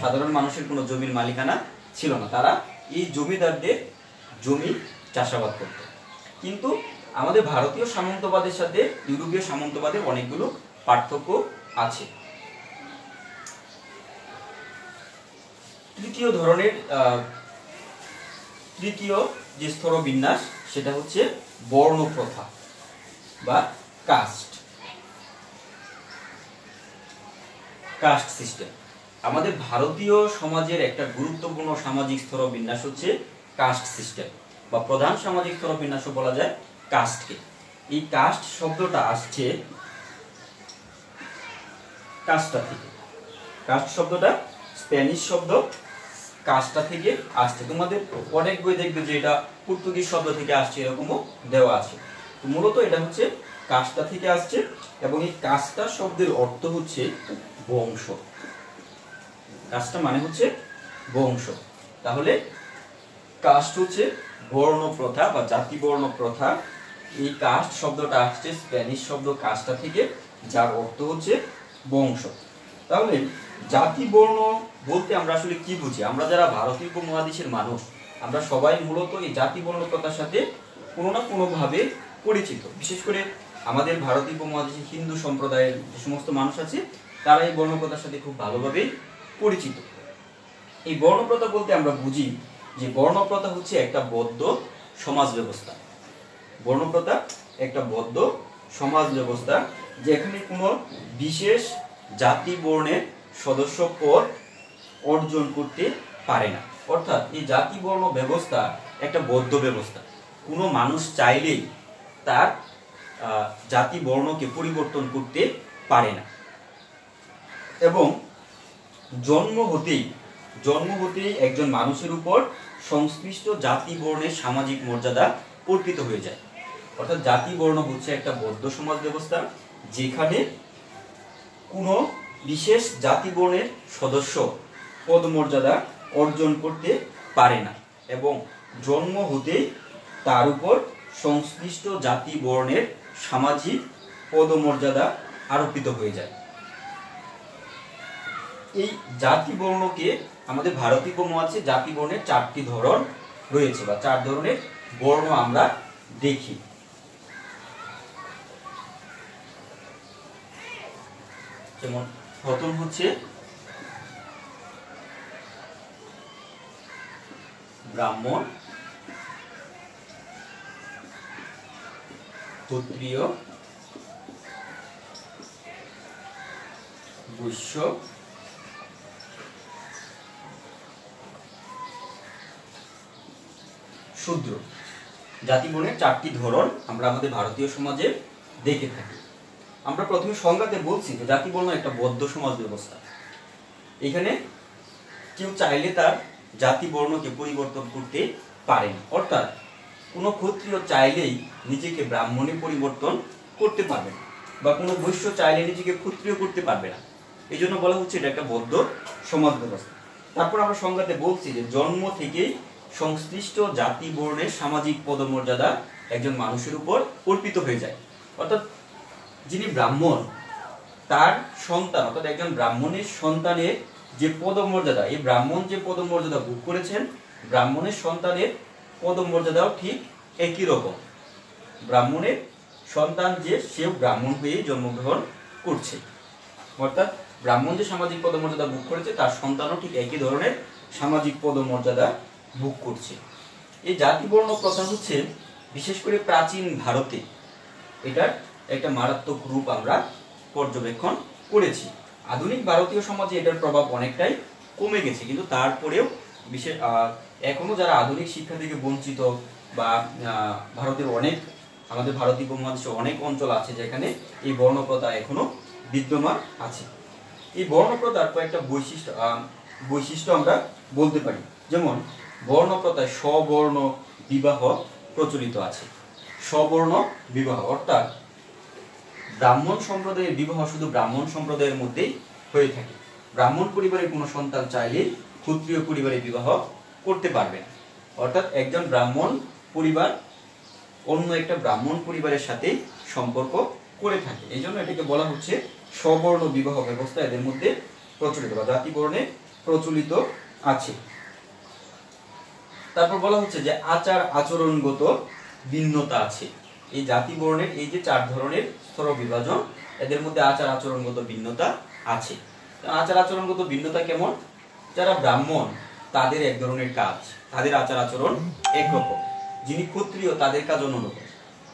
সাধারণ মানুষের কোনো জমির মালিকানা ছিল না। তারা এই জমিদারদের জমি চাষাবাদ করত। কিন্তু আমাদের ভারতীয় সামন্তবাদের সাথে ইউরোপীয় সামন্তবাদের অনেকগুলো পার্থক্য আছে। তৃতীয় ধরনের তৃতীয় যে স্তরবিন্যাস সেটা হচ্ছে বর্ণ প্রথা বা কাস্ট। Caste system. আমাদের ভারতীয় সমাজের একটা গুরুত্বপূর্ণ সামাজিক স্তরবিন্যাস হচ্ছে কাস্ট সিস্টেম বা প্রধান সামাজিক স্তর স্তরবিন্যাসও বলা যায় কাস্টকে। এই কাস্ট শব্দটা আসছে কাস্টা থেকে। কাস্ট শব্দটা স্প্যানিশ শব্দ কাস্টা থেকে আসছে। তোমাদের অনেক বই দেখবে যে এটা পর্তুগিজ শব্দ থেকে আসছে, এরকমও দেওয়া আছে। তো মূলত এটা হচ্ছে কাস্টা থেকে আসছে এবং এই কাস্টা শব্দের অর্থ হচ্ছে বংশ। কাস্টা মানে হচ্ছে বংশ। তাহলে কাস্ট হচ্ছে বর্ণ প্রথা বা জাতি বর্ণ প্রথা এই কাস্ট শব্দটা আসছে, স্প্যানিশ শব্দ কাস্টা থেকে, যার অর্থ হচ্ছে বংশ। তাহলে জাতি, বর্ণ বলতে আমরা আসলে কি বুঝি? আমরা যারা ভারতীয় উপমহাদেশের মানুষ, আমরা সবাই মূলত এই জাতি, বর্ণ প্রথার সাথে কোনো না কোনোভাবে পরিচিত। বিশেষ করে আমাদের ভারতীয় উপমহাদেশে হিন্দু সম্প্রদায়ের যে সমস্ত মানুষ আছে, তারা এই বর্ণপ্রথার সাথে খুব ভালোভাবে পরিচিত। এই বর্ণপ্রথা বলতে আমরা বুঝি যে বর্ণপ্রথা হচ্ছে একটা বদ্ধ সমাজ ব্যবস্থা। বর্ণপ্রথা একটা বদ্ধ সমাজ ব্যবস্থা যেখানে কোনো বিশেষ জাতি, বর্ণের সদস্য পদ অর্জন করতে পারে না। অর্থাৎ এই জাতি বর্ণ ব্যবস্থা একটা বদ্ধ ব্যবস্থা। কোনো মানুষ চাইলেই তার জাতি বর্ণকে পরিবর্তন করতে পারে না। এবং জন্ম হতেই জন্ম হতেই একজন মানুষের উপর সংশ্লিষ্ট জাতি বর্ণের সামাজিক মর্যাদা অর্পিত হয়ে যায়। অর্থাৎ জাতি বর্ণ হচ্ছে একটা বদ্ধ সমাজ ব্যবস্থা যেখানে কোনো বিশেষ জাতি বর্ণের সদস্য পদমর্যাদা অর্জন করতে পারে না এবং জন্ম হতেই তার উপর সংশ্লিষ্ট জাতি বর্ণের সামাজিক পদমর্যাদা আরোপিত হয়ে যায়। এই জাতি বর্ণকে আমাদের ভারতীয় উপমহাদেশে জাতি বর্ণের চারটি ধরন রয়েছে বা চার ধরনের বর্ণ আমরা দেখি। যেমন প্রথম হচ্ছে ব্রাহ্মণ, ক্ষত্রিয়, বৈশ্য, শূদ্র। জাতিবর্ণের চারটি ধরন আমরা আমাদের ভারতীয় সমাজে দেখে থাকি। আমরা প্রথমে সংজ্ঞাতে বলছি যে জাতিবর্ণ একটা বদ্ধ সমাজ ব্যবস্থা। এখানে কেউ চাইলে তার জাতি বর্ণকে পরিবর্তন করতে পারেন অর্থাৎ কোনো ক্ষত্রিয় চাইলেই নিজেকে ব্রাহ্মণে পরিবর্তন করতে পারবে বা কোনো বৈশ্য চাইলে নিজেকে ক্ষত্রিয় করতে পারবে না। এই জন্য বলা হচ্ছে এটা একটা বদ্ধ সমাজ ব্যবস্থা। তারপর আমরা সংজ্ঞাতে বলছি যে জন্ম থেকেই সংশ্লিষ্ট জাতি বর্ণের সামাজিক পদমর্যাদা একজন মানুষের উপর অর্পিত হয়ে যায়। অর্থাৎ যিনি ব্রাহ্মণ, তার সন্তান, অর্থাৎ একজন ব্রাহ্মণের সন্তানের যে পদমর্যাদা, এই ব্রাহ্মণ যে পদমর্যাদা ভোগ করেছেন, ব্রাহ্মণের সন্তানের পদমর্যাদাও ঠিক একই রকম। ব্রাহ্মণের সন্তান যে, সেও ব্রাহ্মণ হয়েই জন্মগ্রহণ করছে। অর্থাৎ ব্রাহ্মণ যে সামাজিক পদমর্যাদা ভোগ করেছে, তার সন্তানও ঠিক একই ধরনের সামাজিক পদমর্যাদা ভোগ করছে। এই জাতিবর্ণ প্রথা হচ্ছে, বিশেষ করে প্রাচীন ভারতে, এটার একটা মারাত্মক রূপ আমরা পর্যবেক্ষণ করেছি। আধুনিক ভারতীয় সমাজে এটার প্রভাব অনেকটাই কমে গেছে, কিন্তু তারপরেও বিশেষ এখনও যারা আধুনিক শিক্ষা থেকে বঞ্চিত বা ভারতের অনেক, আমাদের ভারতীয় উপমহাদেশে অনেক অঞ্চল আছে যেখানে এই বর্ণপ্রথা এখনও বিদ্যমান আছে। এই বর্ণপ্রথার কয়েকটা বৈশিষ্ট্য বৈশিষ্ট্য আমরা বলতে পারি। যেমন, বর্ণপ্রথায় স্ববর্ণ বিবাহ প্রচলিত আছে। স্ববর্ণ বিবাহ, অর্থাৎ ব্রাহ্মণ সম্প্রদায়ের বিবাহ শুধু ব্রাহ্মণ সম্প্রদায়ের মধ্যেই হয়ে থাকে। ব্রাহ্মণ পরিবারের কোনো সন্তান চাইলে ক্ষত্রিয় পরিবারে বিবাহ করতে পারবে অর্থাৎ একজন ব্রাহ্মণ পরিবার অন্য একটা ব্রাহ্মণ পরিবারের সাথে সম্পর্ক করে থাকে। এই জন্য এটাকে বলা হচ্ছে স্ববর্ণ বিবাহ ব্যবস্থা। এদের মধ্যে প্রচলিত বা জাতি বর্ণে প্রচলিত আছে। তারপর বলা হচ্ছে যে আচার আচরণগত ভিন্নতা আছে। এই জাতি বর্ণের, এই যে চার ধরনের স্তর বিভাজন, এদের মধ্যে আচার আচরণগত ভিন্নতা আছে। আচার আচরণগত ভিন্নতা কেমন? যারা ব্রাহ্মণ, তাদের এক ধরনের কাজ, তাদের আচার আচরণ একরকম। যিনি ক্ষত্রিয়, তাদের কাজ অন্যরকম।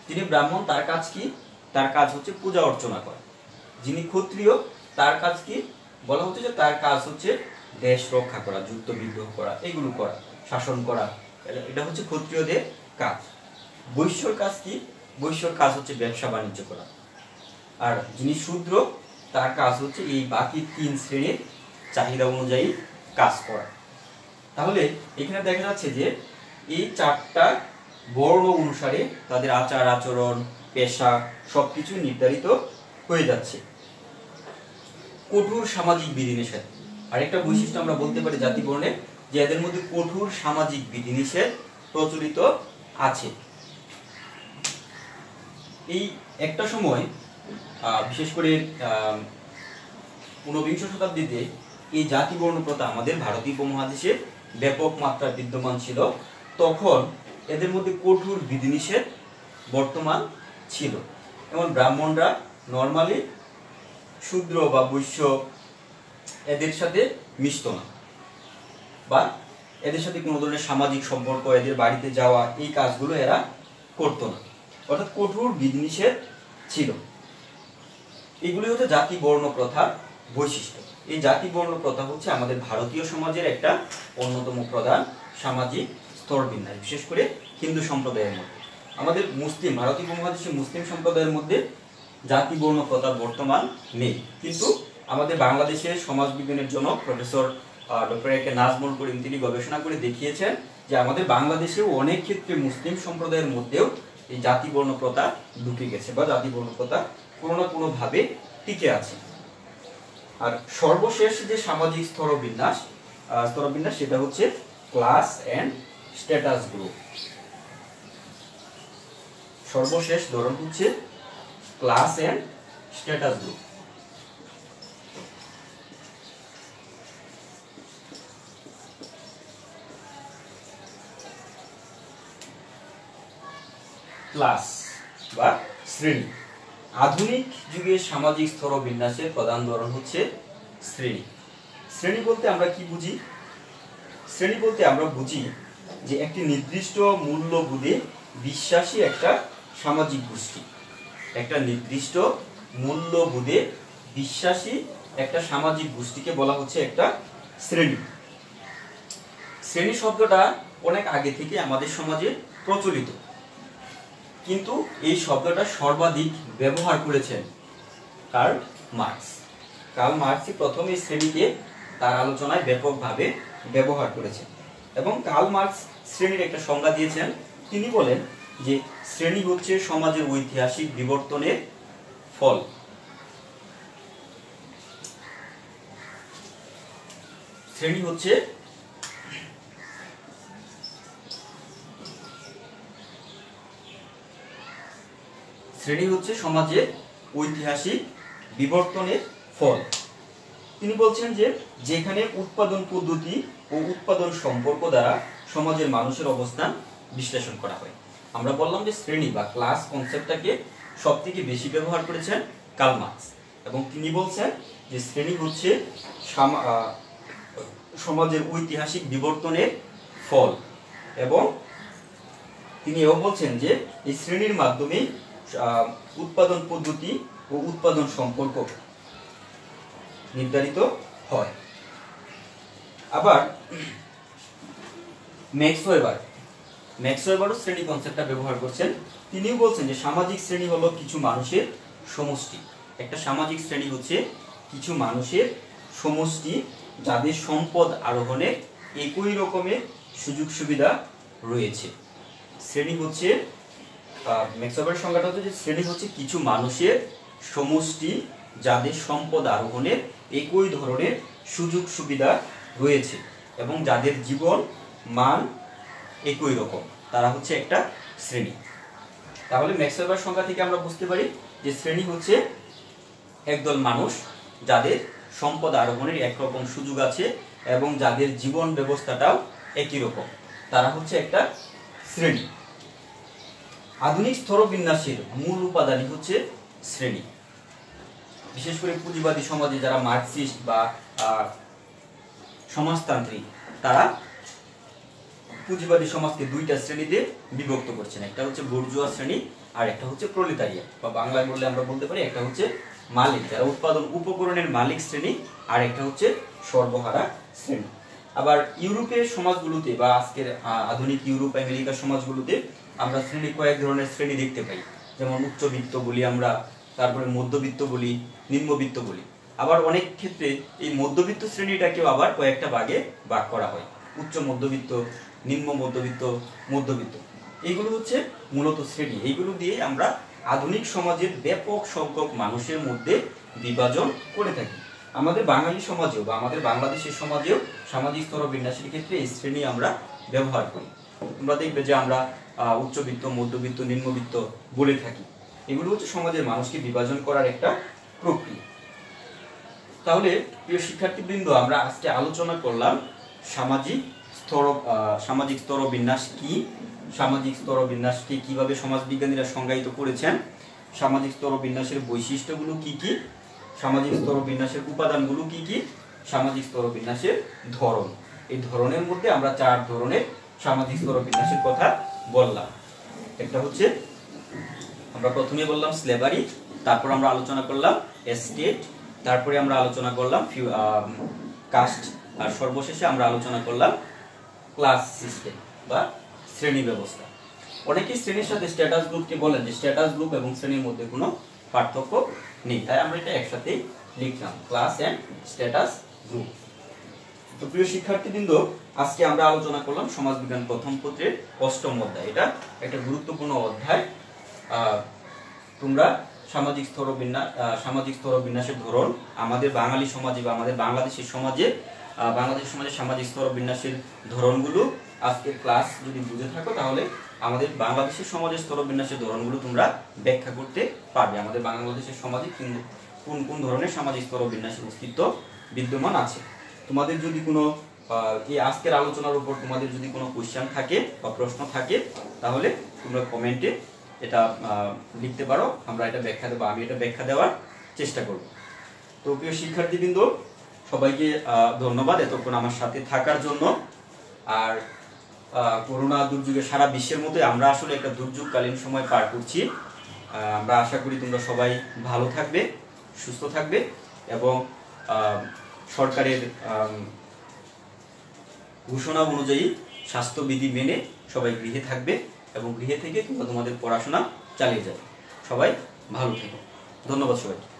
যিনি ব্রাহ্মণ, তার কাজ কি? তার কাজ হচ্ছে পূজা অর্চনা করা। যিনি ক্ষত্রিয়, তার কাজ কি? বলা হচ্ছে যে তার কাজ হচ্ছে দেশ রক্ষা করা, যুদ্ধ বিদ্রোহ করা, এগুলো করা, শাসন করা। এটা- হচ্ছে ক্ষত্রিয়দের কাজ। বৈশ্যর কাজ কি? বৈশ্যর কাজ হচ্ছে ব্যবসা বাণিজ্য করা। আর যিনি শূদ্র, তার কাজ হচ্ছে এই বাকি তিন শ্রেণির চাহিদা অনুযায়ী কাজ করা। তাহলে এখানে দেখা যাচ্ছে যে এই চারটা বর্ণ অনুসারে তাদের আচার, আচরণ, পেশা সবকিছু নির্ধারিত হয়ে যাচ্ছে। কঠোর সামাজিক বিধিনিষেধ। আরেকটা বৈশিষ্ট্য আমরা বলতে পারি জাতি বর্ণের যে এদের মধ্যে কঠোর সামাজিক বিধিনিষেধ প্রচলিত আছে। এই একটা সময় বিশেষ করে ঊনবিংশ শতাব্দীতে এই জাতি বর্ণ প্রথা আমাদের ভারতীয় উপমহাদেশে ব্যাপক মাত্রায় বিদ্যমান ছিল। তখন এদের মধ্যে কঠোর বিধিনিষেধ বর্তমান ছিল। যেমন ব্রাহ্মণরা নর্মালি শূদ্র বা বৈশ্য এদের সাথে মিশত না। বা এদের সাথে কোনো ধরনের সামাজিক সম্পর্ক, এদের বাড়িতে যাওয়া, এই কাজগুলো এরা করতো না। অর্থাৎ কঠোর বিধিনিষেধ ছিল। এগুলি হচ্ছে জাতি বর্ণ প্রথার বৈশিষ্ট্য। এই জাতি বর্ণ প্রথা হচ্ছে আমাদের ভারতীয় সমাজের একটা অন্যতম প্রধান সামাজিক স্তরবিন্যাস বিশেষ করে হিন্দু সম্প্রদায়ের মধ্যে। আমাদের মুসলিম, ভারতীয় উপমহাদেশের মুসলিম সম্প্রদায়ের মধ্যে জাতি বর্ণ প্রথার বর্তমান নেই। কিন্তু আমাদের বাংলাদেশের সমাজবিজ্ঞানের জন্য professor doctor A K Nazmul Karim তিনি গবেষণা করে দেখিয়েছেন যে আমাদের বাংলাদেশেও অনেক ক্ষেত্রে মুসলিম সম্প্রদায়ের মধ্যেও এই জাতি বর্ণ প্রথা ঢুকে গেছে বা জাতি বর্ণ প্রথা কোনো না কোনো ভাবে টিকে আছে। আর সর্বশেষ যে সামাজিক স্তরবিন্যাস স্তরবিন্যাস সেটা হচ্ছে ক্লাস অ্যান্ড স্ট্যাটাস গ্রুপ। সর্বশেষ ধরন হচ্ছে class and status group. Class বা শ্রেণি। আধুনিক যুগের সামাজিক স্তর বিন্যাসের প্রধান ধরন হচ্ছে শ্রেণি। শ্রেণি বলতে আমরা কি বুঝি? শ্রেণি বলতে আমরা বুঝি যে একটি নির্দিষ্ট মূল্যবোধে বিশ্বাসী একটা সামাজিক গোষ্ঠী। একটা নির্দিষ্ট মূল্যবোধে বিশ্বাসী একটা সামাজিক গোষ্ঠীকে বলা হচ্ছে একটা শ্রেণি। শ্রেণি শব্দটা অনেক আগে থেকে আমাদের সমাজে প্রচলিত। কিন্তু এই শব্দটা সর্বাধিক ব্যবহার করেছেন কার্ল মার্কস। কার্ল মার্কসই প্রথম এই শ্রেণীকে তার আলোচনায় ব্যাপকভাবে ব্যবহার করেছেন এবং কার্ল মার্কস শ্রেণির একটা সংজ্ঞা দিয়েছেন। তিনি বলেন যে শ্রেণি হচ্ছে সমাজের ঐতিহাসিক বিবর্তনের ফল। শ্রেণি হচ্ছে শ্রেণি হচ্ছে সমাজের ঐতিহাসিক বিবর্তনের ফল। তিনি বলছেন যে, যেখানে উৎপাদন পদ্ধতি ও উৎপাদন সম্পর্ক দ্বারা সমাজের মানুষের অবস্থান বিশ্লেষণ করা হয়। আমরা বললাম যে শ্রেণি বা ক্লাস কনসেপ্টটাকে সব থেকে বেশি ব্যবহার করেছেন কার্ল মার্কস এবং তিনি বলছেন যে শ্রেণি হচ্ছে সমাজের ঐতিহাসিক বিবর্তনের ফল এবং তিনি এও বলছেন যে এই শ্রেণির মাধ্যমে উৎপাদন পদ্ধতি ও উৎপাদন সম্পর্ক নির্ধারিত হয়। আবার ম্যাক্স ওয়েবার ম্যাক্স ওয়েবারও শ্রেণি কনসেপ্টটা ব্যবহার করছেন। তিনিও বলছেন যে সামাজিক শ্রেণি হলো কিছু মানুষের সমষ্টি। একটা সামাজিক শ্রেণি হচ্ছে কিছু মানুষের সমষ্টি যাদের সম্পদ আরোহণে একই রকমের সুযোগ সুবিধা রয়েছে। শ্রেণি হচ্ছে ম্যাক্সওয়েলের সংজ্ঞাটা হচ্ছে যে শ্রেণি হচ্ছে কিছু মানুষের সমষ্টি যাদের সম্পদ আরোহণের একই ধরনের সুযোগ সুবিধা রয়েছে এবং যাদের জীবন মান একই রকম। তারা হচ্ছে একটা শ্রেণি। তাহলে ম্যাক্সওয়েলের সংজ্ঞা থেকে আমরা বুঝতে পারি যে শ্রেণি হচ্ছে একদল মানুষ যাদের সম্পদ আরোহণের একরকম সুযোগ আছে এবং যাদের জীবন ব্যবস্থাটাও একই রকম। তারা হচ্ছে একটা শ্রেণি। আধুনিক স্তরবিন্যাসের মূল উপাদানই হচ্ছে শ্রেণি। বিশেষ করে পুঁজিবাদী সমাজে যারা মার্কসিস্ট বা সমাজতান্ত্রিক, তারা পুঁজিবাদী সমাজকে দুইটা শ্রেণীতে বিভক্ত করছেন। একটা হচ্ছে বুর্জুয়া শ্রেণি, আর একটা হচ্ছে প্রলিতারিয়া। বা বাংলায় বললে আমরা বলতে পারি একটা হচ্ছে মালিক, যারা উৎপাদন উপকরণের মালিক শ্রেণি, আর একটা হচ্ছে সর্বহারা শ্রেণি। আবার ইউরোপের সমাজগুলোতে বা আজকের আধুনিক ইউরোপ, আমেরিকার সমাজগুলোতে আমরা শ্রেণি, কয়েক ধরনের শ্রেণি দেখতে পাই। যেমন উচ্চবিত্ত বলি আমরা, তারপরে মধ্যবিত্ত বলি, নিম্নবিত্ত বলি। আবার অনেক ক্ষেত্রে এই মধ্যবিত্ত শ্রেণীটাকেও আবার কয়েকটা ভাগে ভাগ করা হয়। উচ্চ মধ্যবিত্ত, নিম্ন মধ্যবিত্ত মধ্যবিত্ত। এইগুলো হচ্ছে মূলত শ্রেণি। এইগুলো দিয়ে আমরা আধুনিক সমাজের ব্যাপক সংখ্যক মানুষের মধ্যে বিভাজন করে থাকি। আমাদের বাঙালি সমাজেও বা আমাদের বাংলাদেশের সমাজেও সামাজিক স্তর বিন্যাসের ক্ষেত্রে এই শ্রেণি আমরা ব্যবহার করি। তোমরা দেখবে যে আমরা উচ্চবিত্ত, মধ্যবিত্ত, নিম্নবিত্ত বলে থাকি। এগুলো হচ্ছে সমাজের মানুষকে বিভাজন করার একটা প্রক্রিয়া। তাহলে, প্রিয় শিক্ষার্থীবৃন্দ, আমরা আজকে আলোচনা করলাম সামাজিক স্তর সামাজিক স্তর বিন্যাস কি? সামাজিক স্তর বিন্যাসকে কীভাবে সমাজবিজ্ঞানীরা সংজ্ঞায়িত করেছেন? সামাজিক স্তর বিন্যাসের বৈশিষ্ট্যগুলো কি কি? সামাজিক স্তর বিন্যাসের উপাদানগুলো কি কি? সামাজিক স্তর বিন্যাসের ধরন। এই ধরনের মধ্যে আমরা চার ধরনের সামাজিক স্তর বিন্যাসের কথা বললাম। একটা হচ্ছে, আমরা প্রথমে বললাম স্লেভারি তারপর আমরা আলোচনা করলাম স্টেট তারপরে আমরা আলোচনা করলাম কাস্ট আর সর্বশেষে আমরা আলোচনা করলাম ক্লাস সিস্টেম বা শ্রেণি ব্যবস্থা। অনেকেই শ্রেণির সাথে স্ট্যাটাস গ্রুপকে বলেন যে স্ট্যাটাস গ্রুপ এবং শ্রেণির মধ্যে কোনো পার্থক্য নেই। তাই আমরা এটা একসাথেই লিখলাম ক্লাস অ্যান্ড স্ট্যাটাস গ্রুপ তো প্রিয় শিক্ষার্থীবৃন্দ আজকে আমরা আলোচনা করলাম সমাজবিজ্ঞান প্রথম পত্রের অষ্টম অধ্যায়। এটা একটা গুরুত্বপূর্ণ অধ্যায়। তোমরা সামাজিক স্তর বিন্যাস সামাজিক স্তর বিন্যাসের ধরন, আমাদের বাঙালি সমাজে বা আমাদের বাংলাদেশের সমাজে বাংলাদেশ সমাজের সামাজিক স্তর বিন্যাসের ধরনগুলো আজকের ক্লাস যদি বুঝে থাকো, তাহলে আমাদের বাংলাদেশের সমাজের স্তর বিন্যাসের ধরনগুলো তোমরা ব্যাখ্যা করতে পারবে। আমাদের বাংলাদেশের সমাজে কোন- কোন ধরনের সামাজিক স্তর বিন্যাসের অস্তিত্ব বিদ্যমান আছে? তোমাদের যদি কোনো এই আজকের আলোচনার উপর তোমাদের যদি কোনো কোশ্চেন থাকে বা প্রশ্ন থাকে, তাহলে তোমরা কমেন্টে এটা লিখতে পারো। আমরা এটা ব্যাখ্যা দেবো, আমি এটা ব্যাখ্যা দেওয়ার চেষ্টা করব। তো প্রিয় শিক্ষার্থীবৃন্দ, সবাইকে ধন্যবাদ এতক্ষণ আমার সাথে থাকার জন্য। আর করোনা দুর্যোগে সারা বিশ্বের মতোই আমরা আসলে একটা দুর্যোগকালীন সময় পার করছি। আমরা আশা করি তোমরা সবাই ভালো থাকবে, সুস্থ থাকবে এবং সরকারের ঘোষণা অনুযায়ী স্বাস্থ্যবিধি মেনে সবাই গৃহে থাকবে এবং গৃহে থেকে তোমরা তোমাদের পড়াশোনা চালিয়ে যাবে। সবাই ভালো থেকো। ধন্যবাদ সবাইকে।